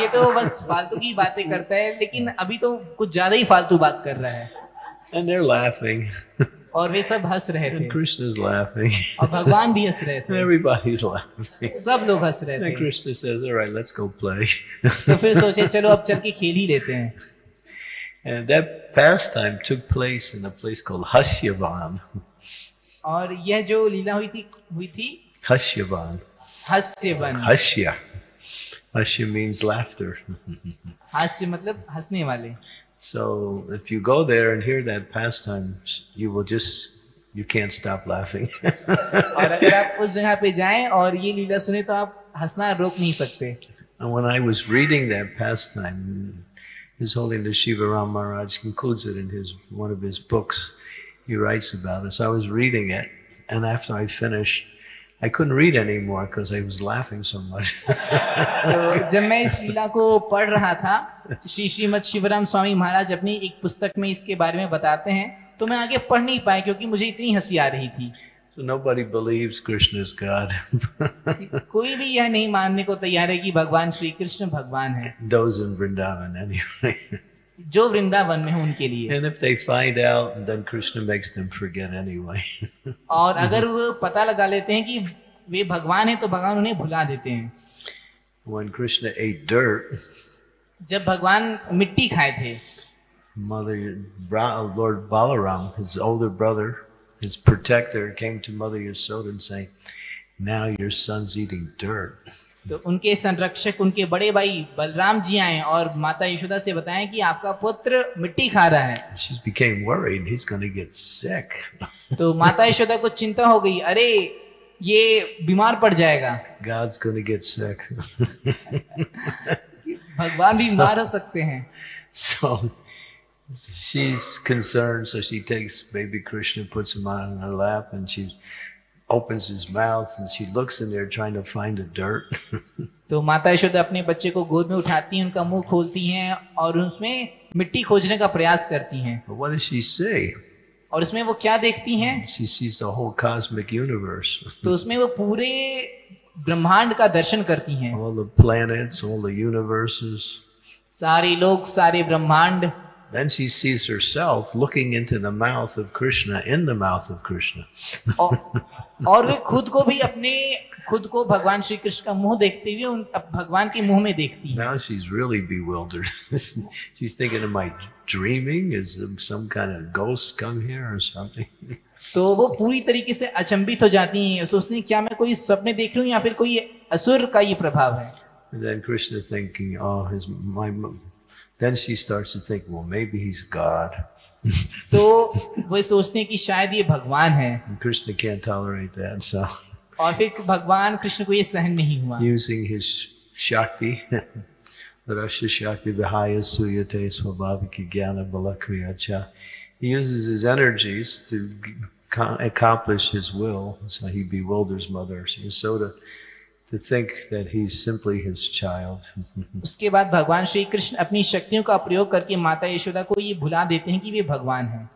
Speaker 2: ये तो बस फालतू की बातें करता है लेकिन अभी तो कुछ ज़्यादा ही फालतू बात कर रहा है
Speaker 1: And they're laughing.
Speaker 2: और वे सब हंस रहे थे
Speaker 1: And Krishna's laughing.
Speaker 2: और भगवान भी हंस रहे थे
Speaker 1: everybody's laughing.
Speaker 2: सब लोग हंस रहे
Speaker 1: And Krishna says, All right, let's go play.
Speaker 2: तो फिर सोचे चलो अब चल के खेल ही लेते हैं
Speaker 1: and that pastime took place in a place called Hashyavan.
Speaker 2: और यह जो लीला हुई थी हुई थी
Speaker 1: Hashyavan.
Speaker 2: Hashyavan
Speaker 1: Hashya. Hashya means laughter.
Speaker 2: हास्य मतलब हंसने वाले
Speaker 1: So if you go there and hear that pastime, you will just you can't stop laughing. (laughs)
Speaker 2: और अगर आप उस जगह पे जाएं और ये लीला सुने तो आप हंसना रोक नहीं सकते
Speaker 1: and when I was reading that pastime, His Holiness Shiva Ram Maharaj concludes it in his one of his books. He writes about it. So I was reading it, and after I finished, I couldn't read anymore because I was laughing so much.
Speaker 2: तो जब मैं इस लीला को पढ़ रहा था श्री श्रीमद शिवराम स्वामी महाराज अपनी एक पुस्तक में इसके बारे में बताते हैं तो मैं आगे पढ़ नहीं पाया क्योंकि मुझे इतनी हंसी आ रही थी
Speaker 1: so nobody believes Krishna is God. (laughs)
Speaker 2: कोई भी यह नहीं मानने को तैयार है कि भगवान श्री कृष्ण भगवान है
Speaker 1: Those in Vrindavan, anyway.
Speaker 2: जो वृंदावन में है उनके लिए
Speaker 1: and if they find out, then Krishna makes them forget anyway. (laughs)
Speaker 2: और अगर वो पता लगा लेते हैं कि वे भगवान है तो भगवान उन्हें भुला देते हैं
Speaker 1: when Krishna ate dirt,
Speaker 2: जब भगवान मिट्टी खाए थे
Speaker 1: Mother Bra- Lord Balaram, his older brother, His protector, came to Mother Yasoda and saying, "Now your son's eating dirt."
Speaker 2: तो उनके संरक्षक उनके बड़े भाई बलराम जी आए और माता यशोदा से बताएँ कि आपका पुत्र मिट्टी खा रहा है
Speaker 1: She became worried. He's going to get sick.
Speaker 2: तो माता यशोदा को चिंता हो गई अरे ये बीमार पड़ जाएगा
Speaker 1: God's going to get sick.
Speaker 2: भगवान भी बीमार हो सकते हैं
Speaker 1: so she's concerned. So she takes baby Krishna, puts him on her lap, and she opens his mouth and she looks in there trying to find the dirt. (laughs)
Speaker 2: तो माता यशोदा अपने बच्चे को गोद में उठाती हैं उनका मुंह खोलती हैं और उसमें मिट्टी खोजने का प्रयास करती हैं
Speaker 1: but what does she say?
Speaker 2: और उसमें वो क्या देखती हैं
Speaker 1: She sees the whole cosmic universe, (laughs)
Speaker 2: तो उसमें वो पूरे ब्रह्मांड का दर्शन करती हैं
Speaker 1: all the planets, all the universes.
Speaker 2: सारे लोग सारे ब्रह्मांड
Speaker 1: Then she sees herself looking into the mouth of Krishna, in the mouth of Krishna.
Speaker 2: और, और वे खुद को भी अपने खुद को भगवान श्री कृष्ण का मुंह देखते हुए उन अब भगवान के मुंह में देखती हैं
Speaker 1: Now she's really bewildered. (laughs) she's thinking, Am I dreaming? Is some kind of ghost come here or something?
Speaker 2: तो वो पूरी तरीके से अचंभित हो जाती हैं सोचती हैं क्या मैं कोई सपने देख रही हूँ या फिर कोई असुर का ये प्रभाव है
Speaker 1: And then Krishna thinking, Oh, his my mo-" then she starts to think, Well, maybe he's God. (laughs)
Speaker 2: तो वो सोचते हैं कि शायद ये भगवान है
Speaker 1: And Krishna can't tolerate that. So
Speaker 2: और फिर भगवान कृष्ण को ये सहन नहीं हुआ
Speaker 1: using his Shakti, (laughs) Rasha Shakti Vihaya Suyate Swabhaviki Jnana Balakriyacha. He uses his energies to co- accomplish his will. So he bewilders Mother Yasoda to think that he's simply his child. (laughs)
Speaker 2: उसके बाद भगवान श्री कृष्ण अपनी शक्तियों का प्रयोग करके माता यशोदा को ये भुला देते हैं कि वे भगवान हैं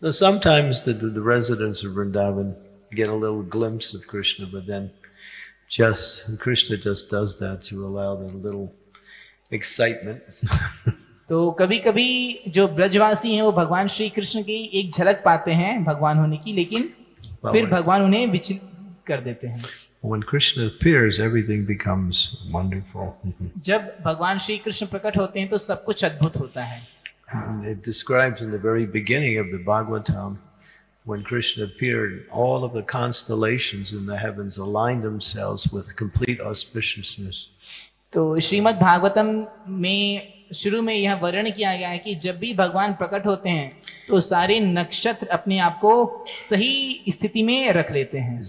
Speaker 1: Now, sometimes the, the, the residents of Vrindavan get a little glimpse of Krishna, but then just Krishna just does that to allow the little excitement. (laughs)
Speaker 2: तो कभी कभी जो ब्रजवासी हैं वो भगवान श्री कृष्ण की एक झलक पाते हैं भगवान होने की लेकिन फिर भगवान उन्हें विचलित कर देते हैं
Speaker 1: when Krishna appears, everything becomes wonderful.
Speaker 2: जब भगवान श्री कृष्ण प्रकट होते हैं तो सब कुछ अद्भुत होता है
Speaker 1: And it describes in the very beginning of the Bhagavatam, when Krishna appeared, all of the constellations in the heavens aligned themselves with complete auspiciousness.
Speaker 2: तो श्रीमद् भागवतम में शुरू में यह वर्णन किया गया है कि जब भी भगवान प्रकट होते हैं तो सारे नक्षत्र अपने आप को सही स्थिति में रख लेते हैं।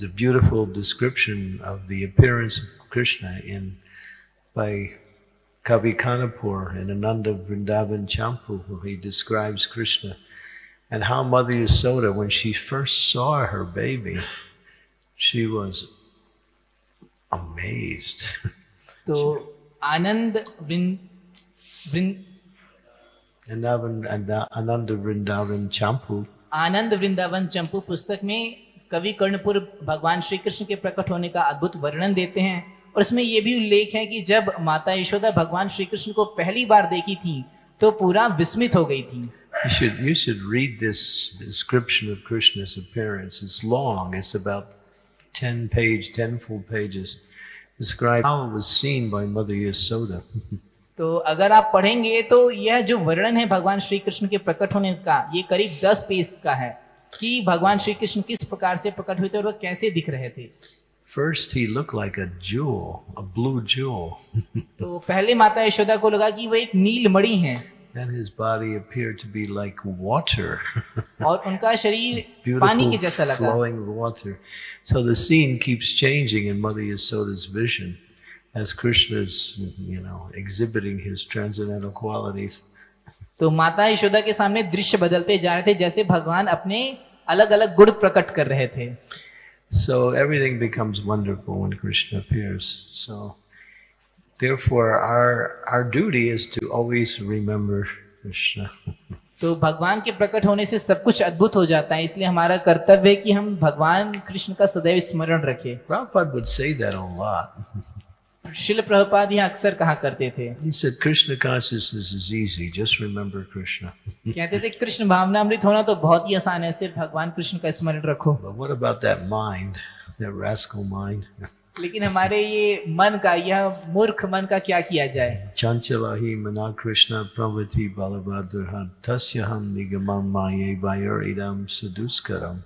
Speaker 2: आनंद (laughs) वृंद वृंद
Speaker 1: Ananda, Anda- Ananda Vrindavan Champu,
Speaker 2: आनंद वृंदावन चंपू पुस्तक में कवि कर्णपुर भगवान श्री कृष्ण के प्रकट होने का अद्भुत वर्णन देते हैं और इसमें यह भी उल्लेख है कि जब माता यशोदा भगवान श्री कृष्ण को पहली बार देखी थी तो पूरा विस्मित हो गई थी
Speaker 1: you should you should read this description of Krishna's appearance. It's long. It's about ten page, ten full pages. Describe how it was seen by Mother Yasoda.
Speaker 2: तो अगर आप पढ़ेंगे तो यह जो वर्णन है भगवान श्री कृष्ण के प्रकट होने का ये करीब दस पेज का है कि भगवान श्री कृष्ण किस प्रकार से प्रकट हुए थे और वह कैसे दिख रहे थे
Speaker 1: First, he looked like a jewel, a blue jewel.
Speaker 2: तो पहले माता यशोदा को लगा कि वह एक नील मणि है
Speaker 1: then his body appeared to be like water,
Speaker 2: और उनका शरीर पानी के जैसा लगा
Speaker 1: flowing water. So the scene keeps changing in Mother Yasoda's vision as Krishna is, you know, exhibiting his transcendental qualities.
Speaker 2: तो माता यशोदा के सामने दृश्य बदलते जा रहे थे जैसे भगवान अपने अलग अलग गुण प्रकट कर रहे थे।
Speaker 1: So everything becomes wonderful when Krishna appears so therefore our our duty is to always remember Krishna
Speaker 2: तो भगवान के प्रकट होने से सब कुछ अद्भुत हो जाता है इसलिए हमारा कर्तव्य है कि हम भगवान कृष्ण का सदैव स्मरण रखें।
Speaker 1: Prabhupada would say that a lot
Speaker 2: शिल प्रभुपाद यह अक्सर कहा करते थे? (laughs) कहते थे कृष्ण भावना अमृत होना तो बहुत ही आसान है सिर्फ़ भगवान कृष्ण का स्मरण रखो.
Speaker 1: But (laughs)
Speaker 2: लेकिन हमारे ये मन का यह मूर्ख मन का क्या किया जाए?
Speaker 1: चंचला ही मना कृष्ण प्रवृति बाल बहादुर तस्य हम निगम माये बायर इदम सुदुष्करम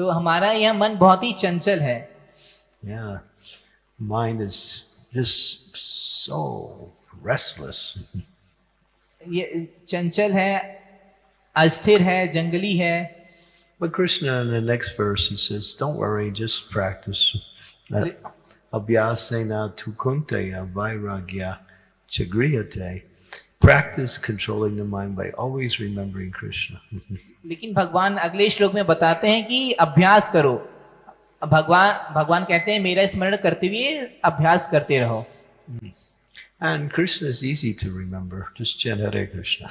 Speaker 2: तो हमारा यह मन बहुत ही चंचल है
Speaker 1: yeah. Mind is just so restless.
Speaker 2: ये चंचल है अस्थिर है जंगली है
Speaker 1: But Krishna in the next verse he says, Don't worry, just practice. Abhyasena tukunteya vairagya chagriyate. Practice controlling the mind by always remembering Krishna. (laughs)
Speaker 2: लेकिन भगवान अगले श्लोक में बताते हैं कि अभ्यास करो भगवान भगवान कहते हैं मेरा स्मरण करते हुए अभ्यास करते रहो
Speaker 1: And Krishna is easy to remember. Just chant Hare Krishna.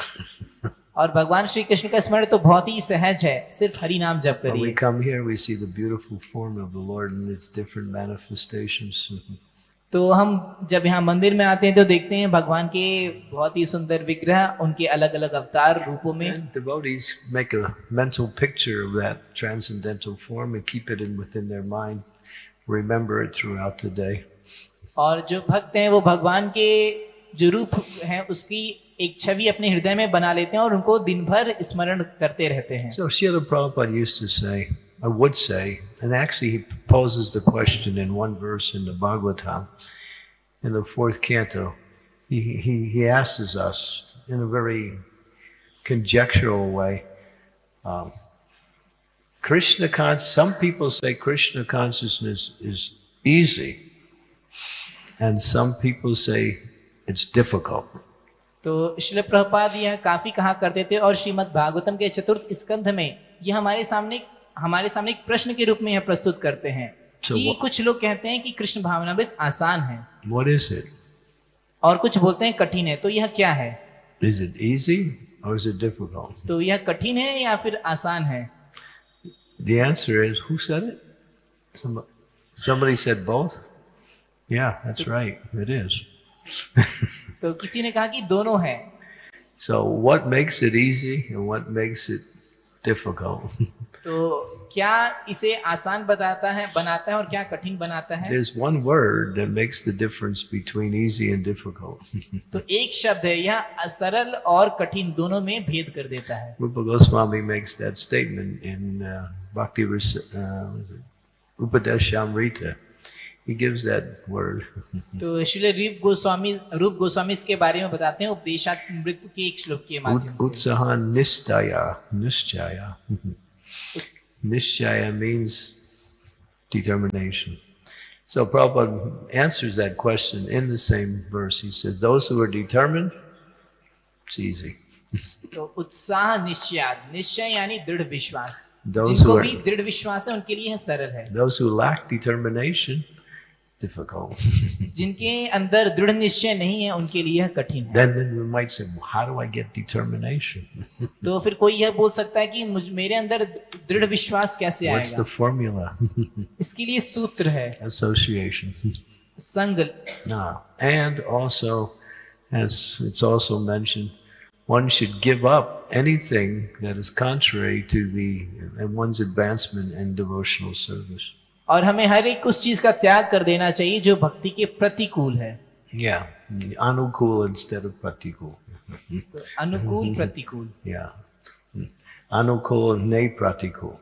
Speaker 1: (laughs)
Speaker 2: और भगवान श्री कृष्ण का स्मरण तो बहुत ही सहज है सिर्फ हरि नाम जप
Speaker 1: when we
Speaker 2: करिए
Speaker 1: come here, we see the beautiful form of the Lord and its different manifestations. (laughs)
Speaker 2: तो हम जब यहाँ मंदिर में आते हैं तो देखते हैं भगवान के बहुत ही सुंदर विग्रह उनके अलग अलग अवतार रूपों में
Speaker 1: devotees make a mental picture of that transcendental form and keep it in within their mind, remember it throughout the day.
Speaker 2: और जो भक्त हैं वो भगवान के जो रूप हैं उसकी एक छवि अपने हृदय में बना लेते हैं और उनको दिन भर स्मरण करते रहते हैं
Speaker 1: So Srila Prabhupada used to say, I would say, and actually he poses the question in one verse in the Bhagavatam, in the fourth canto. He, he, he asks us in a very conjectural way, um, Krishna con- some people say Krishna consciousness is easy, and some people say it's difficult.
Speaker 2: तो शिल प्रभुपाद यह काफी कहा करते थे और श्रीमद् भागवतम के चतुर्थ स्कंध में यह हमारे सामने हमारे सामने एक प्रश्न के रूप में यह प्रस्तुत करते हैं
Speaker 1: So
Speaker 2: कि
Speaker 1: what-
Speaker 2: कुछ लोग कहते हैं कि कृष्ण भावनामृत आसान है
Speaker 1: What is it?
Speaker 2: और कुछ बोलते हैं कठिन है तो यह क्या है
Speaker 1: Is it easy or is it difficult?
Speaker 2: तो यह कठिन है या फिर आसान है
Speaker 1: The answer is who said it? Somebody, somebody said both? Yeah, that's right. It is.
Speaker 2: तो किसी ने कहा कि दोनों है
Speaker 1: So, what makes it easy and what makes it difficult?
Speaker 2: तो क्या इसे आसान बताता है बनाता है और क्या कठिन बनाता है
Speaker 1: There's one word that makes the difference between easy and difficult.
Speaker 2: तो एक शब्द है यह सरल और कठिन दोनों में भेद कर देता है
Speaker 1: Rupa Goswami makes that statement in uh, Bhakti uh? Upadeshamrita. He gives that word.
Speaker 2: तो श्री रूप गोस्वामी रूप गोस्वामी इसके बारे में बताते हैं उपदेशात मृत्यु के एक श्लोक के माध्यम से
Speaker 1: Utsaha Nistaya. Nischaya. Nischaya means determination. So Prabhupada answers that question in the same verse. He says, Those who are determined, it's easy.
Speaker 2: तो उत्साह निश्चय निश्चय यानी दृढ़ विश्वास
Speaker 1: Those
Speaker 2: जिनको
Speaker 1: who are-
Speaker 2: भी दृढ़ विश्वास है उनके लिए यह सरल है
Speaker 1: Those who lack determination, difficult.
Speaker 2: जिनके अंदर दृढ़ निश्चय नहीं है उनके लिए यह कठिन है
Speaker 1: then, then we might say, well, How do I get determination?
Speaker 2: तो फिर कोई यह बोल सकता है कि मेरे अंदर दृढ़ विश्वास कैसे
Speaker 1: What's the formula?
Speaker 2: इसके लिए सूत्र है
Speaker 1: Association.
Speaker 2: संग
Speaker 1: No. And also, as it's also mentioned, one should give up anything that is contrary to the and one's advancement in devotional service.
Speaker 2: और हमें हर एक उस चीज़ का त्याग कर देना चाहिए जो भक्ति के प्रतिकूल है।
Speaker 1: अनुकूल instead of प्रतिकूल.
Speaker 2: तो अनुकूल (laughs) प्रतिकूल।
Speaker 1: या अनुकूल नहीं प्रतिकूल.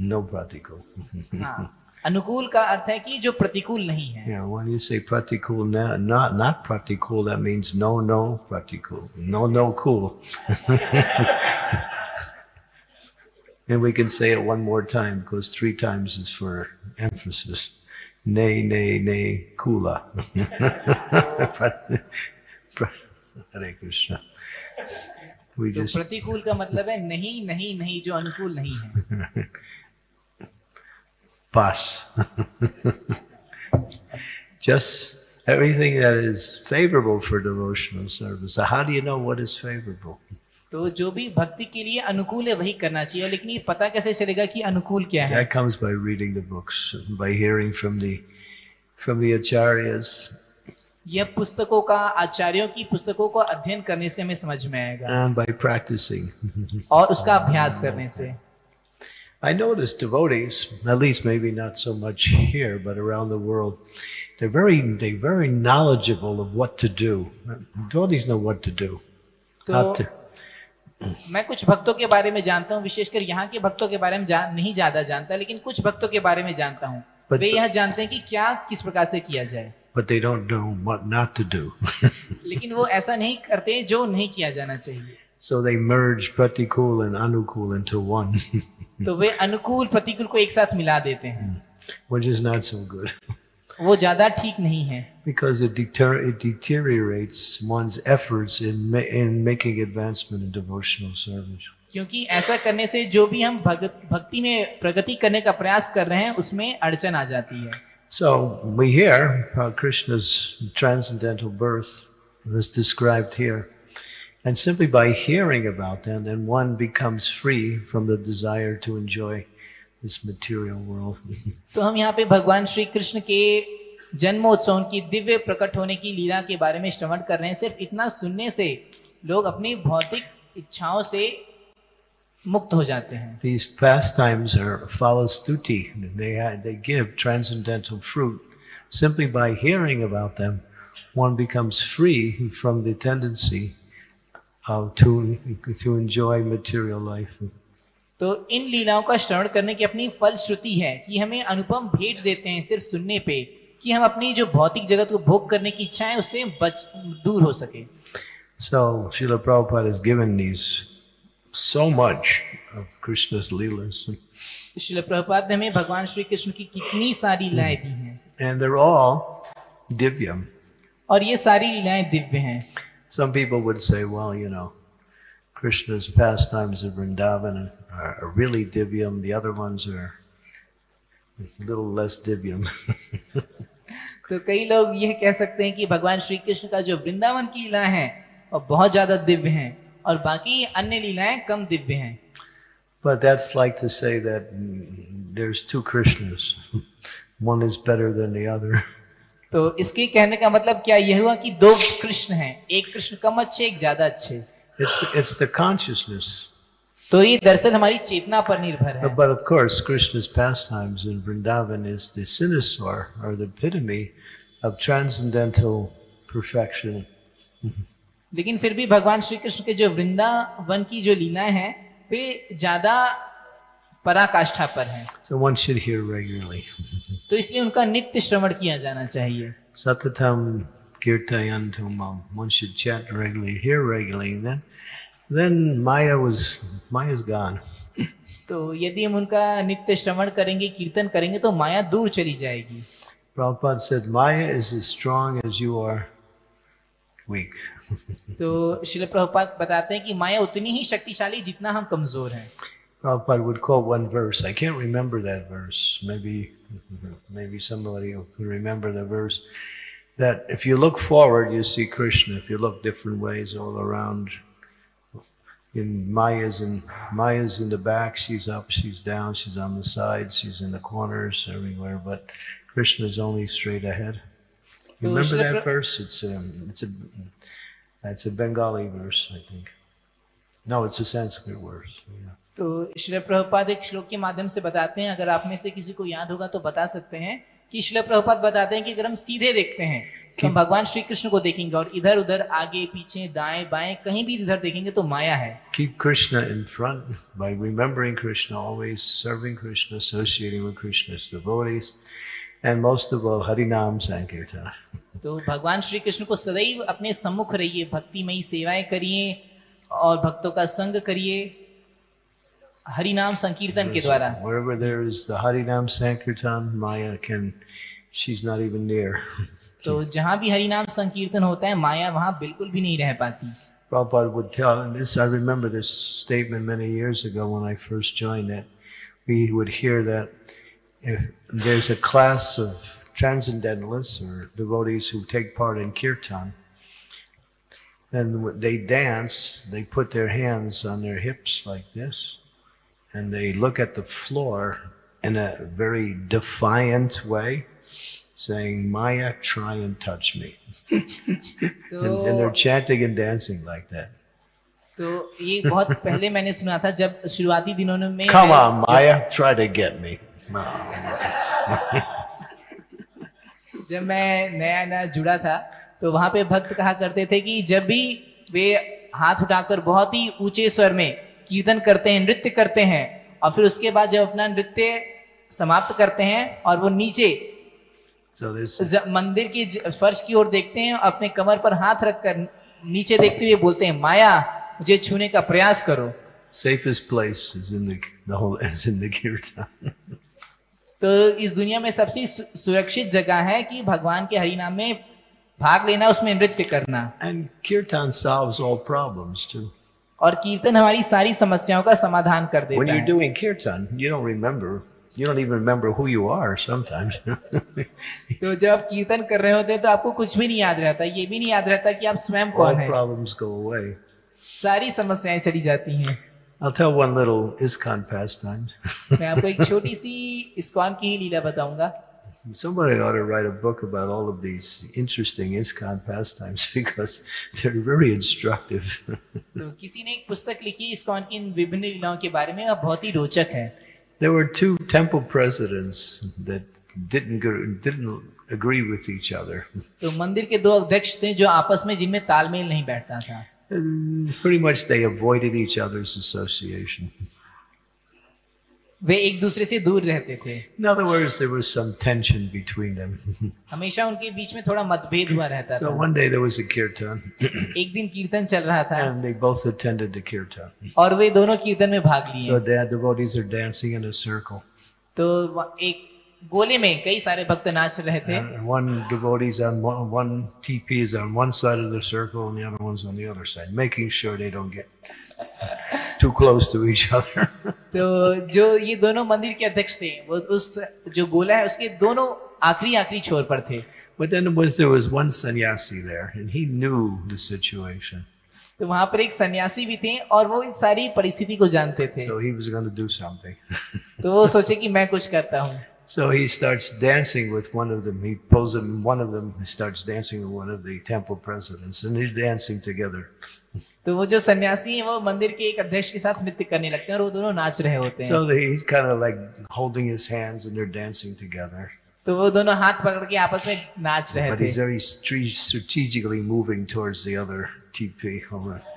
Speaker 1: नो प्रतिकूल. (laughs)
Speaker 2: हाँ, अनुकूल का अर्थ है कि जो प्रतिकूल नहीं है।
Speaker 1: या व्हेन यू से प्रतिकूल नॉट नॉट प्रतिकूल दैट मींस नो नो प्रतिकूल. No no cool and we can say it one more time because three times is for emphasis. Nay, nay, nay, kula. (laughs) Hare Krishna. We
Speaker 2: तो
Speaker 1: just
Speaker 2: प्रतिकूल का मतलब है नहीं नहीं नहीं जो (laughs) अनुकूल नहीं है
Speaker 1: pass. (laughs) just everything that is favorable for devotional service. So how do you know what is favorable?
Speaker 2: तो जो भी भक्ति के लिए अनुकूल है वही करना चाहिए लेकिन ये पता कैसे चलेगा कि अनुकूल क्या है
Speaker 1: That comes by reading the books, by hearing from the from the acharyas,
Speaker 2: यह पुस्तकों का आचार्यों की पुस्तकों को अध्ययन करने से हमें समझ में आएगा
Speaker 1: and by practicing.
Speaker 2: और उसका अभ्यास करने से
Speaker 1: I notice devotees, at least maybe not so much here, but around the world, they're very they're very knowledgeable of what to do. Devotees know what to do. How
Speaker 2: तो
Speaker 1: to
Speaker 2: मैं कुछ भक्तों के बारे में जानता हूँ विशेषकर यहाँ के भक्तों के बारे में जान, नहीं ज़्यादा जानता लेकिन कुछ भक्तों के बारे में जानता हूँ। वे यह जानते हैं कि क्या किस प्रकार से किया जाए।
Speaker 1: But they don't know what not to do. (laughs)
Speaker 2: लेकिन वो ऐसा नहीं करते जो नहीं किया जाना चाहिए।
Speaker 1: So they merge pratikul and anukul into one, (laughs)
Speaker 2: तो वे अनुकूल प्रतिकूल को एक साथ मिला देते हैं।
Speaker 1: Which is not so good. (laughs)
Speaker 2: वो ज़्यादा ठीक नहीं है
Speaker 1: because it, deter- it deteriorates one's efforts in ma- in making advancement in devotional service.
Speaker 2: क्योंकि ऐसा करने से जो भी हम भगत भक्ति में प्रगति करने का प्रयास कर रहे हैं उसमें अड़चन आ जाती है
Speaker 1: So we hear how Krishna's transcendental birth was described here. And simply by hearing about that, then one becomes free from the desire to enjoy this material world.
Speaker 2: तो हम यहाँ पे भगवान श्री कृष्ण के जन्मोत्सव उनकी दिव्य प्रकट होने की लीला के बारे में श्रवण कर रहे हैं सिर्फ़ इतना सुनने से लोग अपनी भौतिक इच्छाओं से मुक्त हो जाते हैं
Speaker 1: These pastimes are falastuti. They, they give transcendental fruit. Simply by hearing about them, one becomes free from the tendency uh, to, to enjoy material life.
Speaker 2: तो इन लीलाओं का श्रवण करने की अपनी फल श्रुति है कि हमें अनुपम भेज देते हैं सिर्फ़ सुनने पे कि हम अपनी जो भौतिक जगत को भोग करने की इच्छा है उससे बच दूर हो सके। सो ने हमें भगवान श्री कृष्ण की कितनी सारी लीलाएँ दी हैं।
Speaker 1: एंड देयर ऑल दिव्यम
Speaker 2: और ये सारी लीलाएँ दिव्य हैं।
Speaker 1: Some people would say well you know Krishna's pastimes in Vrindavan are, are really divyam, the other ones are a little less divyam. (laughs)
Speaker 2: तो कई लोग यह कह सकते हैं कि भगवान श्री कृष्ण का जो वृंदावन की लीला है वो बहुत ज्यादा दिव्य हैं और बाकी अन्य लीलाएं कम दिव्य हैं
Speaker 1: but that's like to say that mm, there's two Krishnas. One is better than the other. (laughs)
Speaker 2: तो इसके कहने का मतलब क्या यह हुआ कि दो कृष्ण हैं एक कृष्ण कम अच्छे एक ज्यादा अच्छे
Speaker 1: It's the, it's the consciousness.
Speaker 2: तो ये दरअसल हमारी चेतना पर निर्भर है
Speaker 1: But, of course, Krishna's pastimes in Vrindavan is the cynosure or the epitome of transcendental perfection.
Speaker 2: लेकिन फिर भी भगवान श्री कृष्ण के जो वृंदावन की जो लीलाएँ हैं वे ज़्यादा पराकाष्ठा पर हैं
Speaker 1: So one should hear regularly.
Speaker 2: तो इसलिए उनका नित्य श्रवण किया जाना चाहिए
Speaker 1: Satatam kirtayantumam. One should chant regularly, hear regularly. Then, then Maya was Maya's gone.
Speaker 2: तो यदि हम उनका नित्य श्रवण करेंगे कीर्तन करेंगे तो माया दूर चली जाएगी
Speaker 1: Prabhupada said, Maya is as strong as you are weak. (laughs)
Speaker 2: तो शिल प्रभुपाद बताते हैं कि माया उतनी ही शक्तिशाली जितना हम कमजोर हैं
Speaker 1: Prabhupada would quote one verse. I can't remember that verse. Maybe, (laughs) maybe somebody who could remember the verse. That if you look forward, you see Krishna. If you look different ways all around, in Maya's in Maya's in the back, she's up, she's down, she's on the sides, she's in the corners, everywhere. But Krishna is only straight ahead. You
Speaker 2: So
Speaker 1: remember
Speaker 2: Srila
Speaker 1: that
Speaker 2: Pra-
Speaker 1: verse? It's um, it's a that's a Bengali verse, I think. No, it's a Sanskrit verse. Yeah.
Speaker 2: तो शिल प्रभुपाद एक श्लोक के माध्यम से बताते हैं अगर आप में से किसी को याद होगा तो बता सकते हैं कि शिल प्रभुपाद बताते हैं कि अगर हम सीधे देखते हैं तो हम भगवान श्री कृष्ण को देखेंगे और इधर उधर आगे पीछे दाएँ बाएँ कहीं भी इधर देखेंगे तो माया है
Speaker 1: keep Krishna in front by remembering Krishna, always serving Krishna, associating with Krishna's devotees, and most of all, Harinam Sankirtan.
Speaker 2: तो भगवान श्री कृष्ण को सदैव अपने सम्मुख रहिए भक्तिमयी सेवाएँ करिए और भक्तों का संग करिए हरि नाम संकीर्तन के द्वारा
Speaker 1: Wherever there is the Harinam Sankirtan, Maya can, she's not even near.
Speaker 2: So
Speaker 1: Prabhupada would tell, and this I remember this statement many years ago when I first joined it. We would hear that if there's a class of transcendentalists or devotees who take part in kirtan, and they dance, they put their hands on their hips like this, and they look at the floor in a very defiant way. Saying, Maya, try and touch me. (laughs) And, and they're
Speaker 2: तो
Speaker 1: chanting and dancing like that.
Speaker 2: तो ये बहुत पहले मैंने सुना था जब शुरुआती दिनों में
Speaker 1: Come on, Maya, try to get me. (laughs)
Speaker 2: जब मैं नया नया जुड़ा था तो वहाँ पे भक्त कहा करते थे कि जब भी वे हाथ उठाकर बहुत ही ऊँचे स्वर में कीर्तन करते हैं नृत्य करते हैं और फिर उसके बाद जब अपना नृत्य समाप्त करते हैं और वो नीचे
Speaker 1: So this
Speaker 2: मंदिर की फर्श की ओर देखते हैं अपने कमर पर हाथ रखकर नीचे देखते हुए बोलते हैं माया मुझे छूने का प्रयास करो
Speaker 1: safest place is in the the whole (laughs) is in the kirtan.
Speaker 2: तो इस दुनिया में सबसे सुरक्षित जगह है कि भगवान के हरि नाम में भाग लेना उसमें नृत्य करना
Speaker 1: And kirtan solves all problems too.
Speaker 2: और कीर्तन हमारी सारी समस्याओं का समाधान कर
Speaker 1: When
Speaker 2: देता
Speaker 1: you're
Speaker 2: है
Speaker 1: doing kirtan, you don't remember You don't even remember who you are sometimes. (laughs)
Speaker 2: तो जब आप कीर्तन कर रहे होते हैं तो आपको कुछ भी नहीं याद रहता ये भी नहीं याद रहता कि आप स्वयं
Speaker 1: All
Speaker 2: कौन है
Speaker 1: problems go away.
Speaker 2: सारी समस्याएं चली जाती हैं
Speaker 1: I'll tell one little ISKCON pastime.
Speaker 2: मैं आपको एक छोटी सी इस्कॉन की ही लीला बताऊंगा
Speaker 1: Somebody ought to write a book about all of these interesting ISKCON pastimes (laughs) because they're very instructive. (laughs)
Speaker 2: तो किसी ने एक पुस्तक लिखी इस्कॉन की इन विभिन्न लीलाओं के बारे में और बहुत ही रोचक है
Speaker 1: there were two temple presidents that didn't go, didn't agree with each other.
Speaker 2: तो मंदिर के दो अध्यक्ष थे जो आपस में जिनमें तालमेल नहीं बैठता था
Speaker 1: And pretty much they avoided each other's association.
Speaker 2: वे एक दूसरे से दूर रहते थे
Speaker 1: In other words, there was some tension between them.
Speaker 2: हमेशा उनके बीच में थोड़ा मतभेद हुआ रहता
Speaker 1: so
Speaker 2: था
Speaker 1: one day there was a kirtan,
Speaker 2: एक दिन कीर्तन चल रहा था
Speaker 1: and they both attended the kirtan.
Speaker 2: और वे दोनों कीर्तन में भाग लिए
Speaker 1: So the devotees are dancing in a circle.
Speaker 2: तो एक गोले में कई सारे भक्त नाच रहे थे
Speaker 1: one devotee's on one, one TP is on one side of the circle, and the other one's on the other side, making sure they don't get too close to each other.
Speaker 2: तो जो ये दोनों मंदिर के अध्यक्ष थे वो उस जो गोला है उसके दोनों आखिरी आखिरी छोर पर थे
Speaker 1: But then was there was one sannyasi there, and he knew the situation,
Speaker 2: तो वहाँ पर एक सन्यासी भी थे और वो इस सारी परिस्थिति को जानते थे
Speaker 1: so he was going to do something.
Speaker 2: तो वो सोचे कि मैं कुछ करता हूँ
Speaker 1: so he starts dancing with one of them. He pulls him. One of them starts dancing with one of the temple presidents, and they're dancing together.
Speaker 2: तो वो जो सन्यासी है वो मंदिर के एक अध्यक्ष के साथ नृत्य करने लगते हैं और वो दोनों नाच रहे होते हैं।
Speaker 1: So like
Speaker 2: तो वो दोनों हाथ पकड़ के आपस में नाच रहे थे।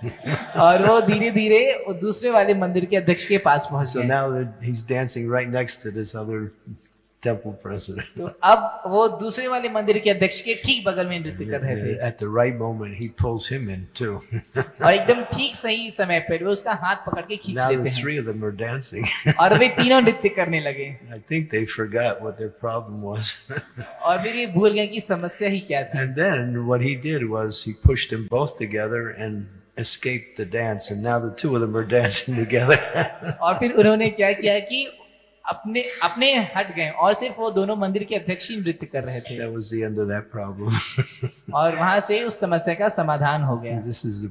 Speaker 2: (laughs) और वो धीरे धीरे दूसरे वाले मंदिर के अध्यक्ष के पास पहुँचे
Speaker 1: so right temple president.
Speaker 2: तो अब वो दूसरे वाले मंदिर के अध्यक्ष के ठीक बगल में नृत्य कर रहे थे
Speaker 1: At the right moment, he pulls him in too.
Speaker 2: और एकदम ठीक सही समय पर वो उसका हाथ पकड़ के खींच
Speaker 1: now the three of them are dancing.
Speaker 2: और वे तीनों नृत्य करने लगे
Speaker 1: I think they forgot what their problem was.
Speaker 2: और फिर ये भूल गए कि समस्या ही क्या थी
Speaker 1: and then what he did was he pushed them both together and escaped the dance. And now the two of them are dancing together.
Speaker 2: और फिर उन्होंने क्या किया कि अपने अपने हट गए और सिर्फ़ वो दोनों मंदिर के अध्यक्ष ही नृत्य कर रहे थे। (laughs) और वहाँ से उस समस्या का समाधान हो गया।
Speaker 1: दिस इज़ द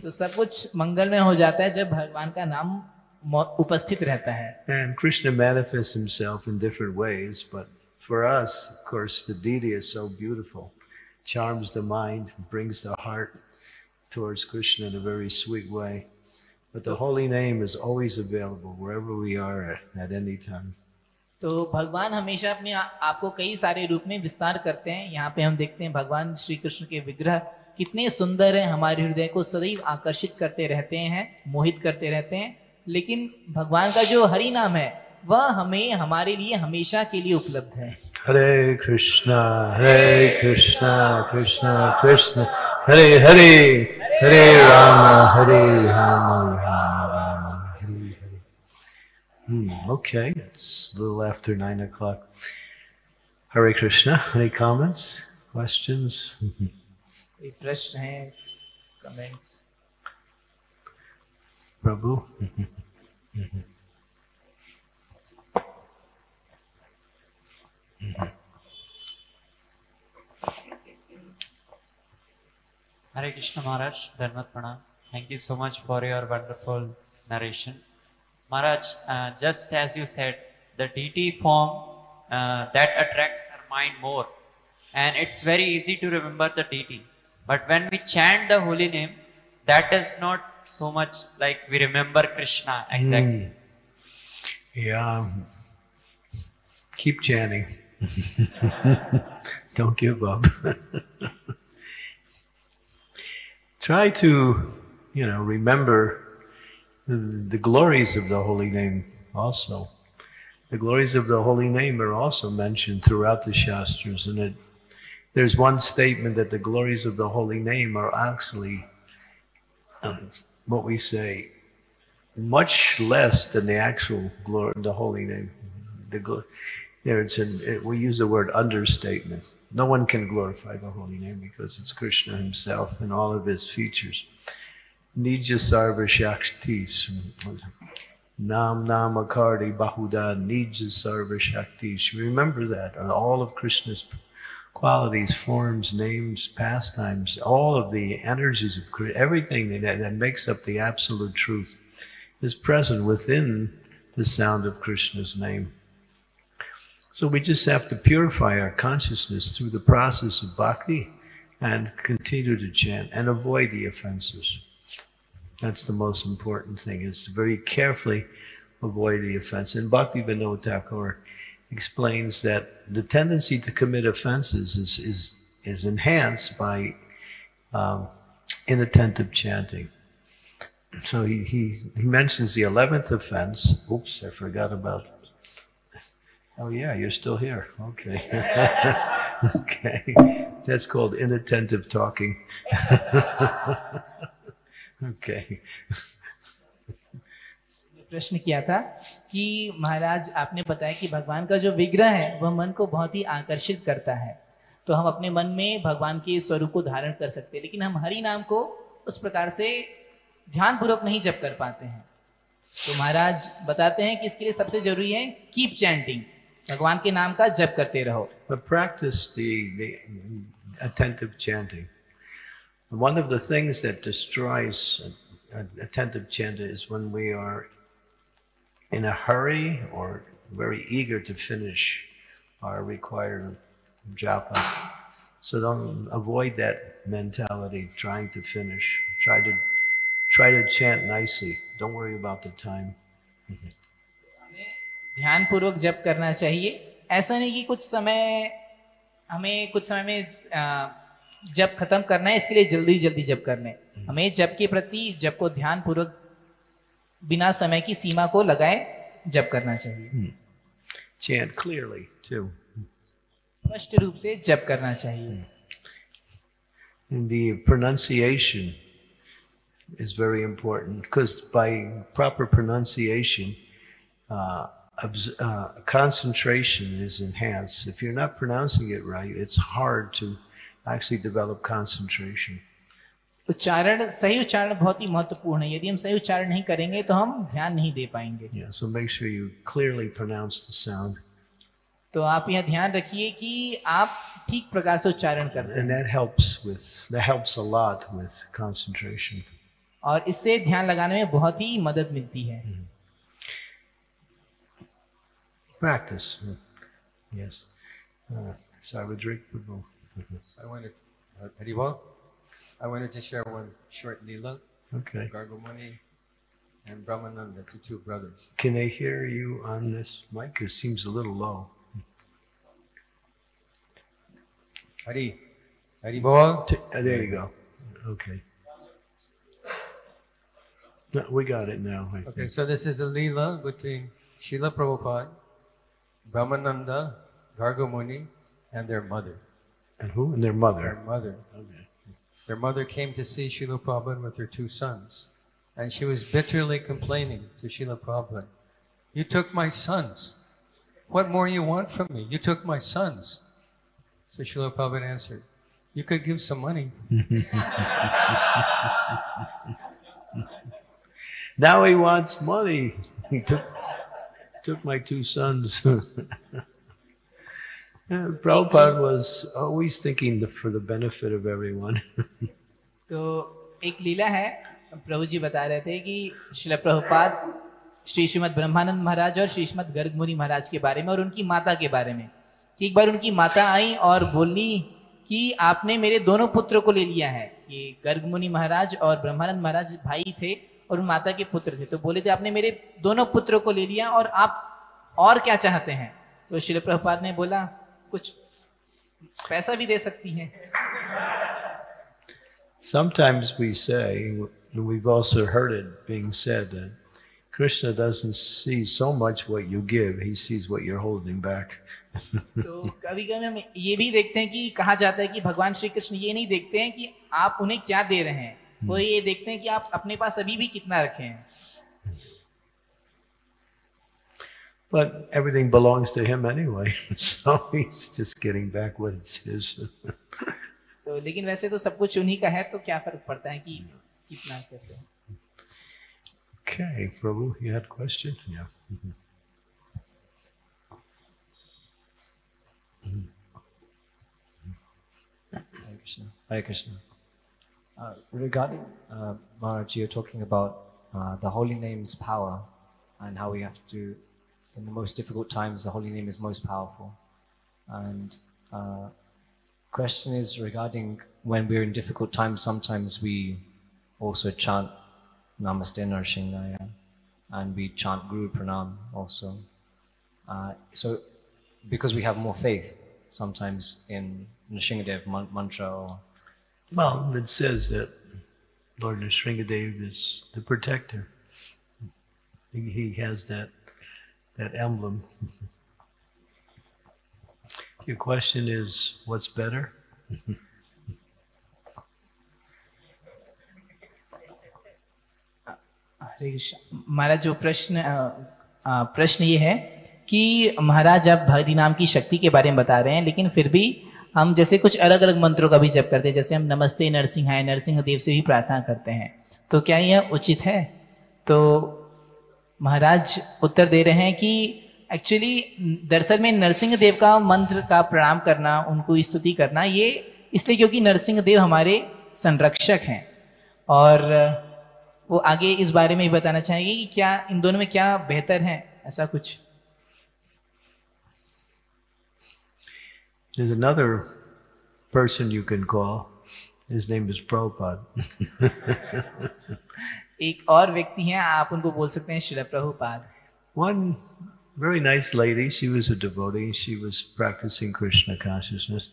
Speaker 2: तो सब कुछ मंगल में हो जाता है जब भगवान का नाम उपस्थित रहता है।
Speaker 1: And Krishna manifest himself in different ways but For us, of course, the deity is so. Charms the mind, brings the heart towards Krishna in a very sweet way. But the holy name is always available wherever we are at, any time.
Speaker 2: तो भगवान हमेशा अपने आपको कई सारे रूप में विस्तार करते हैं यहाँ पे हम देखते हैं भगवान श्री कृष्ण के विग्रह कितने सुंदर हैं हमारे हृदय को सदैव आकर्षित करते रहते हैं मोहित करते रहते हैं लेकिन भगवान का जो हरि नाम है वह हमें हमारे लिए हमेशा के लिए उपलब्ध है
Speaker 1: Hare Krishna, Hare Krishna, Krishna Krishna, Hare Hare, Hare Rama, Hare Rama, Rama Rama, Hare Hare. Hmm, okay, it's a little after nine o'clock. Hare Krishna, any comments, questions?
Speaker 2: कोई प्रश्न है comments
Speaker 1: Prabhu? (laughs)
Speaker 5: Hare Krishna Maharaj, Dharmat Pranam. Thank you so much for your wonderful narration. Maharaj, uh, just as you said, the DT form uh, that attracts our mind more, and it's very easy to remember the DT. But when we chant the holy name, that is not so much like we remember Krishna exactly.
Speaker 1: Yeah. Keep chanting. (laughs) Don't give up. (laughs) Try to, you know, remember the, the glories of the holy name also. The glories of the holy name are also mentioned throughout the Shastras, and it, there's one statement that the glories of the holy name are actually um, what we say much less than the actual glory, the holy name. The there, it's an, it, we use the word understatement. No one can glorify the holy name because it's Krishna himself and all of his features. Nija Sarva Shaktis. Nam Namakardi Bahuda Nija Sarva Shaktis. Remember that. All of Krishna's qualities, forms, names, pastimes, all of the energies of Krishna, everything that, that makes up the absolute truth is present within the sound of Krishna's name. So we just have to purify our consciousness through the process of bhakti and continue to chant and avoid the offenses. That's the most important thing is to very carefully avoid the offense. And Bhakti Vinod Thakur explains that the tendency to commit offenses is, is, is enhanced by um, inattentive chanting. So he, he, he mentions the 11th offense. Oops, I forgot about. Oh, yeah, you're still here. Okay. (laughs) okay. That's called inattentive talking. (laughs) okay.
Speaker 2: प्रश्न किया था कि महाराज आपने बताया कि भगवान का जो विग्रह है वह मन को बहुत ही आकर्षित करता है तो हम अपने मन में भगवान के स्वरूप को धारण कर सकते हैं लेकिन हम हरि नाम को उस प्रकार से ध्यान पूर्वक नहीं जप कर पाते हैं तो महाराज बताते हैं कि इसके लिए सबसे ज़रूरी है कीप चैंटिंग भगवान के नाम का जप करते रहो
Speaker 1: But practice the, the attentive chanting. One of the things that destroys uh, attentive chanting is when we are in a hurry or very eager to finish our required japa. So don't avoid that mentality, trying to finish. Try to try to chant nicely. Don't worry about the time.
Speaker 2: ध्यान पूर्वक जप करना चाहिए। ऐसा नहीं कि कुछ समय हमें कुछ समय में जप खत्म करना है इसके लिए जल्दी जल्दी जप करने हमें जप के प्रति जप को ध्यान पूर्वक बिना समय की सीमा को लगाए जप करना चाहिए।
Speaker 1: Chant clearly too.
Speaker 2: स्पष्ट रूप से जप करना चाहिए।
Speaker 1: And the pronunciation is very important because by proper pronunciation, uh, uh, concentration is enhanced. If you're not pronouncing it right, it's hard to actually develop concentration.
Speaker 2: उच्चारण सही उच्चारण बहुत ही महत्वपूर्ण है यदि हम सही उच्चारण नहीं करेंगे तो हम ध्यान नहीं दे पाएंगे
Speaker 1: Yeah, so make sure you clearly pronounce the sound.
Speaker 2: तो आप यह ध्यान रखिए कि आप ठीक प्रकार से उच्चारण करते
Speaker 1: And
Speaker 2: हैं
Speaker 1: that helps with that helps a lot with concentration.
Speaker 2: और इससे ध्यान लगाने में बहुत ही मदद मिलती है
Speaker 1: Practice. Yes. Uh, Sarvadrik.
Speaker 3: So I (laughs) wanted, uh, Haribol, I wanted to share one short lila.
Speaker 1: Okay.
Speaker 3: Gargamuni and Brahmananda, the two brothers.
Speaker 1: Can they hear you on this mic? It seems a little low.
Speaker 3: Hari, Haribol.
Speaker 1: T- uh, there you go. Okay. No, we got it now. I
Speaker 3: Okay, so this is a lila between Srila Prabhupada, Brahmananda, Gargamuni, and their mother.
Speaker 1: And who? And their mother.
Speaker 3: Their
Speaker 1: mother. Okay.
Speaker 3: Their mother came to see Srila Prabhupada with her two sons. And she was bitterly complaining to Srila Prabhupada, You took my sons. What more you want from me? You took my sons. So Srila Prabhupada answered, You could give some money. (laughs)
Speaker 1: Now he wants money. He took took my two sons. (laughs) Yeah, Prabhupada was always thinking the, for the benefit of everyone. (laughs)
Speaker 2: तो एक लीला है प्रभु जी बता रहे थे कि श्री प्रभुपाद श्री श्रीमद ब्रह्मानंद महाराज और श्री श्रीमद गर्ग मुनि महाराज के बारे में और उनकी माता के बारे में कि एक बार उनकी माता आई और बोली कि आपने मेरे दोनों पुत्रों को ले लिया है ये गर्ग मुनि महाराज और ब्रह्मानंद महाराज भाई थे और माता के पुत्र थे। तो बोले थे आपने मेरे दोनों पुत्रों को ले लिया और आप और क्या चाहते हैं? तो श्री प्रभुपाद ने बोला कुछ पैसा भी दे सकती हैं।
Speaker 1: Sometimes we say, and we've also heard it being said, that Krishna doesn't see so much what you give, he sees what you're holding back. (laughs)
Speaker 2: तो कभी कभी हम ये भी देखते हैं कि कहा जाता है कि भगवान श्री कृष्ण ये नहीं देखते हैं कि आप उन्हें क्या दे रहे हैं। वो ये देखते हैं कि आप अपने पास अभी भी कितना रखे हैं
Speaker 1: But everything belongs to him anyway, so he's just getting back what it's his.
Speaker 2: तो लेकिन वैसे तो सब कुछ उन्हीं का है तो क्या फ़र्क पड़ता है कि कितना करते हैं
Speaker 1: Okay, Prabhu, you had a question? Yeah. Mhm.
Speaker 6: Hare Krishna. Hare Krishna. Uh, regarding uh, Maharaj, you're talking about uh, the holy name's power and how we have to, in the most difficult times, the holy name is most powerful. And uh, question is regarding when we're in difficult times, sometimes we also chant Namaste Narshinaya and we chant Guru Pranam also. Uh, so, because we have more faith sometimes in Nrsingadev man- mantra or
Speaker 1: Well, it says that Lord Nrsingadev is the protector. He, he has that that emblem. Your question is, what's better?
Speaker 2: हमारा जो प्रश्न अ, अ, प्रश्न ये है कि महाराज आप भक्ति नाम की शक्ति के बारे में बता रहे हैं लेकिन फिर भी हम जैसे कुछ अलग अलग मंत्रों का भी जप करते हैं, जैसे हम नमस्ते नरसिंहाय, नरसिंह देव से भी प्रार्थना करते हैं। तो क्या यह उचित है? तो महाराज उत्तर दे रहे हैं कि एक्चुअली दरअसल में नरसिंह देव का मंत्र का प्रणाम करना, उनको स्तुति करना, ये इसलिए क्योंकि नरसिंह देव हमारे संरक्षक हैं। और वो आगे इस बारे में भी बताना चाहेंगे कि क्या इन दोनों में क्या बेहतर है, ऐसा कुछ
Speaker 1: There's another person you can call. His name is Prabhupada. (laughs)
Speaker 2: एक और व्यक्ति हैं आप उनको बोल सकते हैं शिल Prabhupada
Speaker 1: One very nice lady, she was a devotee, she was practicing Krishna consciousness,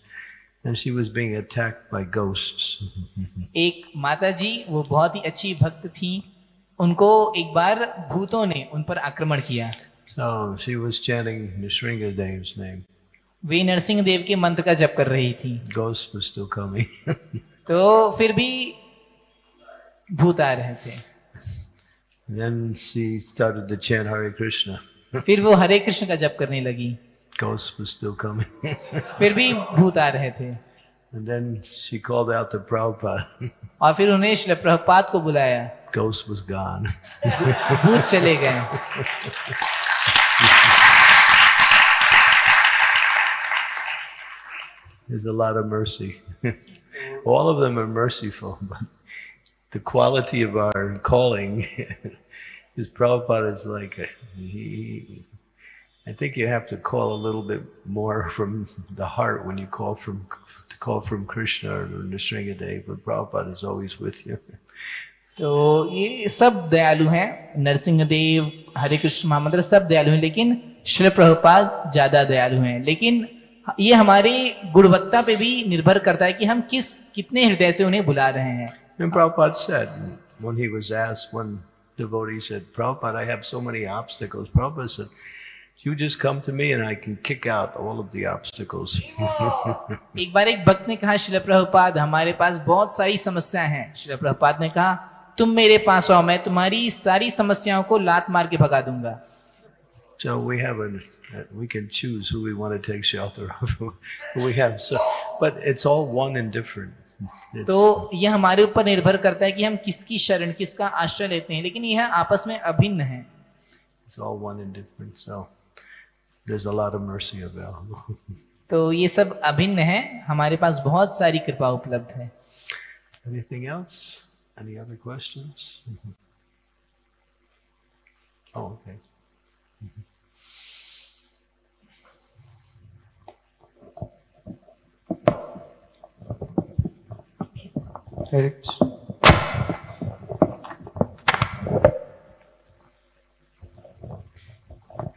Speaker 1: and she was being attacked by ghosts. (laughs)
Speaker 2: एक माता जी वो बहुत ही अच्छी भक्त थी उनको एक बार भूतों ने उन पर आक्रमण किया
Speaker 1: So she was chanting Nrsingadev's name.
Speaker 2: वे नरसिंह देव के मंत्र का जप कर रही थी तो फिर भी भूत आ रहे थे
Speaker 1: then she started to chant Hare Krishna.
Speaker 2: फिर वो हरे कृष्ण का जप करने लगी
Speaker 1: Ghosts were still coming.
Speaker 2: फिर भी भूत आ रहे थे
Speaker 1: and then she called out to Prabhupada.
Speaker 2: और फिर उन्हें शिल प्रभुपाद को बुलाया
Speaker 1: Ghost was gone.
Speaker 2: भूत चले गए
Speaker 1: There's a lot of mercy. (laughs) All of them are merciful, but the quality of our calling (laughs) is Prabhupada is like, a, he, I think you have to call a little bit more from the heart when you call from to call from Krishna or Nrsingadev, but Prabhupada is always with you. (laughs)
Speaker 2: तो ये सब दयालु हैं नरसिंह देव हरे कृष्ण महामंत्र सब दयालु हैं लेकिन श्री प्रभुपाद ज्यादा दयालु हैं लेकिन ये हमारी गुणवत्ता पे भी निर्भर करता है कि हम किस कितने हृदय से उन्हें बुला रहे हैं
Speaker 1: And Prabhupada said, when he was asked, one devotee said, Prabhupada, I have so many obstacles. Prabhupada said, You just come to me and I can kick out all of the obstacles.
Speaker 2: एक बार एक भक्त ने कहा शिल प्रभुपाद हमारे पास बहुत सारी समस्याएँ हैं शिल प्रभुपाद ने कहा तुम मेरे पास आओ मैं तुम्हारी सारी समस्याओं को लात मार के भगा दूँगा
Speaker 1: so we have a, we can choose who we want to take shelter (laughs) of. we have so, but it's all one and different. It's,
Speaker 2: तो यह हमारे ऊपर निर्भर करता है कि हम किसकी शरण किसका आश्रय लेते हैं लेकिन यह आपस में अभिन्न है
Speaker 1: it's all one and different. So there's a lot of mercy available. (laughs)
Speaker 2: तो ये सब अभिन्न है हमारे पास बहुत सारी कृपा उपलब्ध है
Speaker 1: Anything else? Any other questions? (laughs) Oh, okay.
Speaker 7: Hare Krishna.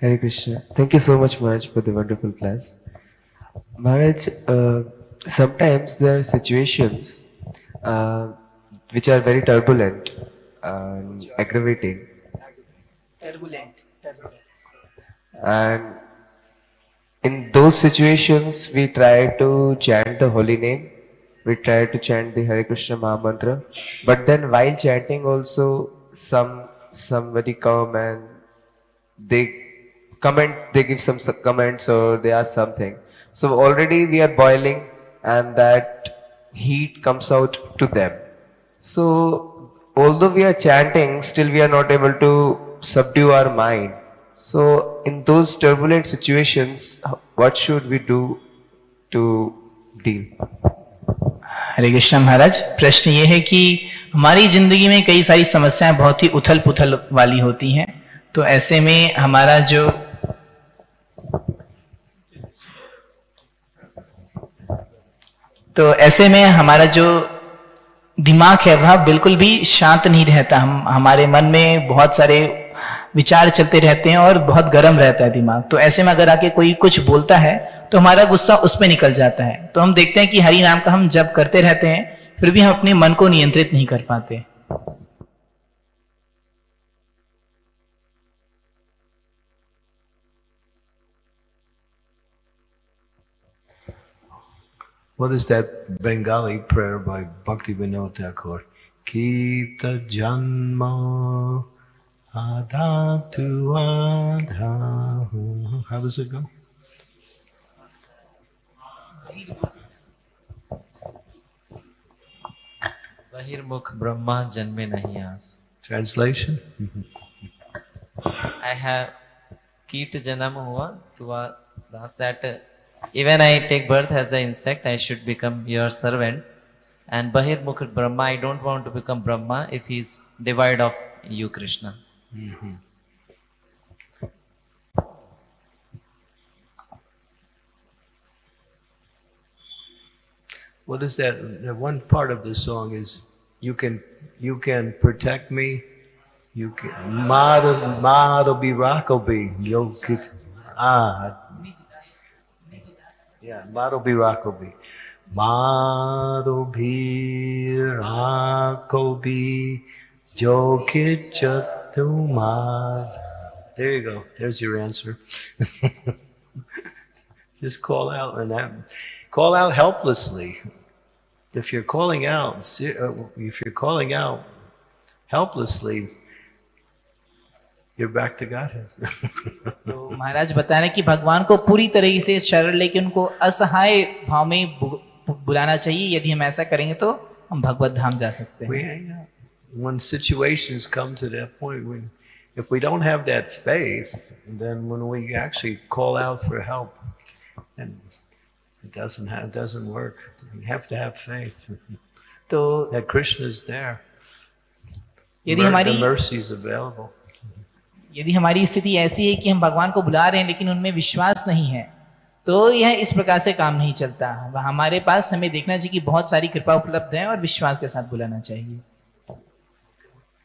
Speaker 7: Hare Krishna. Thank you so much, Maharaj, for the wonderful class. Maharaj, uh, sometimes there are situations uh, which are very turbulent and aggravating, and in those situations we try to chant the holy name we try to chant the Hare Krishna Maha Mantra. But then while chanting also some somebody come and they comment, they give some comments or they ask something. So already we are boiling and that heat comes out to them. So although we are chanting, still we are not able to subdue our mind. So in those turbulent situations, what should we do to deal?
Speaker 2: हरे कृष्ण महाराज प्रश्न ये है कि हमारी ज़िंदगी में कई सारी समस्याएँ बहुत ही उथल पुथल वाली होती हैं। तो ऐसे में हमारा जो तो ऐसे में हमारा जो दिमाग है वह बिल्कुल भी शांत नहीं रहता। हम हमारे मन में बहुत सारे विचार चलते रहते हैं और बहुत गर्म रहता है दिमाग। तो ऐसे में अगर आके कोई कुछ बोलता है तो हमारा गुस्सा उस पर निकल जाता है। तो हम देखते हैं कि हरि नाम का हम जब करते रहते हैं, फिर भी हम अपने मन को नियंत्रित नहीं कर पाते।
Speaker 1: What is that Bengali prayer by Bhakti Vinod Thakur? Kita Janma Adatu Adha. How does it go?
Speaker 5: बहिर्मुख Brahma जन्मे नहीं आस
Speaker 1: Translation?
Speaker 5: I have कीट जन्म हुआ तो that's that uh, even I take birth as an insect I should become your servant and bahirmukh Brahma I don't want to become Brahma if he's devoid of you Krishna
Speaker 1: What is that? That one part of the song is you can you can protect me. You can Mada Mada be Rockobi. You'll ah yeah, Mada be Rockobi. Mado be Rockobi Jo Kichatumad. There you go. There's your answer. (laughs) Just call out and that call out helplessly. If you're calling out, se- uh, if you're calling out helplessly, you're back to Godhead. (laughs)
Speaker 2: तो महाराज बता रहे हैं कि भगवान को पूरी तरह से शरण लेके उनको असहाय भाव में बु- बुलाना चाहिए यदि हम ऐसा करेंगे तो हम भगवत धाम जा सकते
Speaker 1: we,
Speaker 2: हैं
Speaker 1: yeah, when situations come to that point, we, if we don't have that faith, then when we actually call out for help, and it doesn't have, it doesn't work. You have to have faith (laughs)
Speaker 2: तो
Speaker 1: that Krishna is there.
Speaker 2: यदि
Speaker 1: Mer-
Speaker 2: हमारी
Speaker 1: the mercy is available.
Speaker 2: यदि हमारी स्थिति ऐसी है कि हम भगवान को बुला रहे हैं लेकिन उनमें विश्वास नहीं है तो यह इस प्रकार से काम नहीं चलता वह हमारे पास हमें देखना चाहिए कि बहुत सारी कृपा उपलब्ध है और विश्वास के साथ बुलाना चाहिए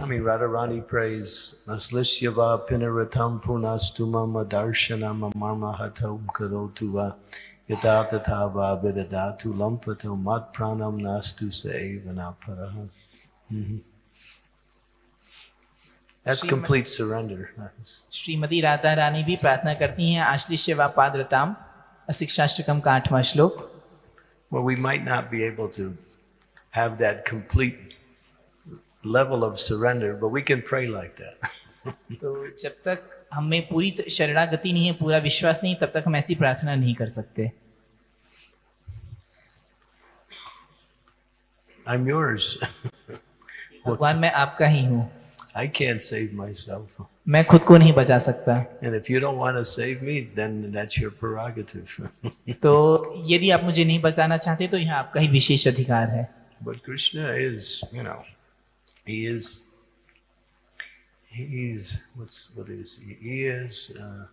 Speaker 1: I mean, Radharani prays, Maslishyava pinaratam punastumam adarshanam amarmahatam karotuva yata tatava vidadatu lampato mat pranam nastu sevanaparaha. Mhm. That's
Speaker 2: Srimad-
Speaker 1: complete surrender. That's-
Speaker 2: Shrimati Radha Rani भी प्रार्थना करती हैं आश्लिष्य व पाद्रताम शिक्षाष्टकम का आठवां श्लोक
Speaker 1: Well, we might not be able to have that complete level of surrender, but we can pray like that. (laughs)
Speaker 2: तो जब तक हमें पूरी त- शरणागति नहीं है पूरा विश्वास नहीं तब तक हम ऐसी प्रार्थना नहीं कर सकते
Speaker 1: I'm yours. (laughs)
Speaker 2: भगवान मैं आपका ही हूँ
Speaker 1: I can't save myself.
Speaker 2: मैं खुद को नहीं बचा सकता
Speaker 1: And if you don't want to save me, then that's your prerogative. (laughs)
Speaker 2: तो यदि आप मुझे नहीं बचाना चाहते तो यह आपका ही विशेष अधिकार है
Speaker 1: but Krishna is, you know, he is, he's, what's, what is he? He is, uh,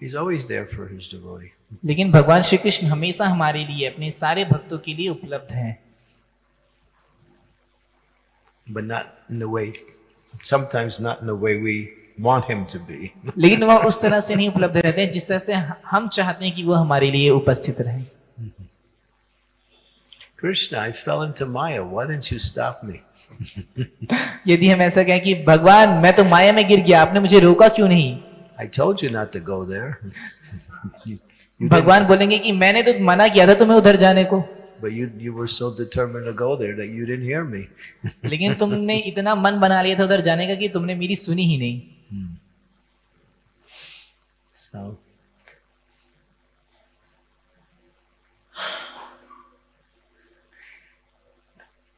Speaker 1: he's always there for his devotee.
Speaker 2: लेकिन भगवान श्री कृष्ण हमेशा हमारे लिए अपने सारे भक्तों के लिए उपलब्ध हैं
Speaker 1: But not in the way, sometimes not in the way we want him to be.
Speaker 2: लेकिन वह उस तरह से नहीं उपलब्ध रहते हैं जिस तरह से हम चाहते हैं कि वो हमारे लिए उपस्थित रहे
Speaker 1: Krishna, I fell into Maya. Why didn't you stop me? (laughs)
Speaker 2: यदि हम ऐसा कहें कि भगवान मैं तो माया में गिर गया आपने मुझे रोका क्यों नहीं
Speaker 1: I told you not to go there. (laughs)
Speaker 2: भगवान बोलेंगे कि मैंने तो मना किया था तुम्हें उधर जाने को
Speaker 1: but you, you were so determined to go there that you didn't hear me. (laughs)
Speaker 2: लेकिन तुमने इतना मन बना लिया था उधर जाने का कि तुमने मेरी सुनी ही नहीं
Speaker 1: So,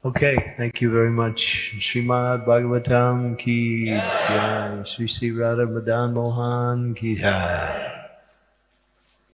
Speaker 1: okay, thank you very much. Srimad Bhagavatam ki jai. Sri Sri Radha Madan Mohan ki jai.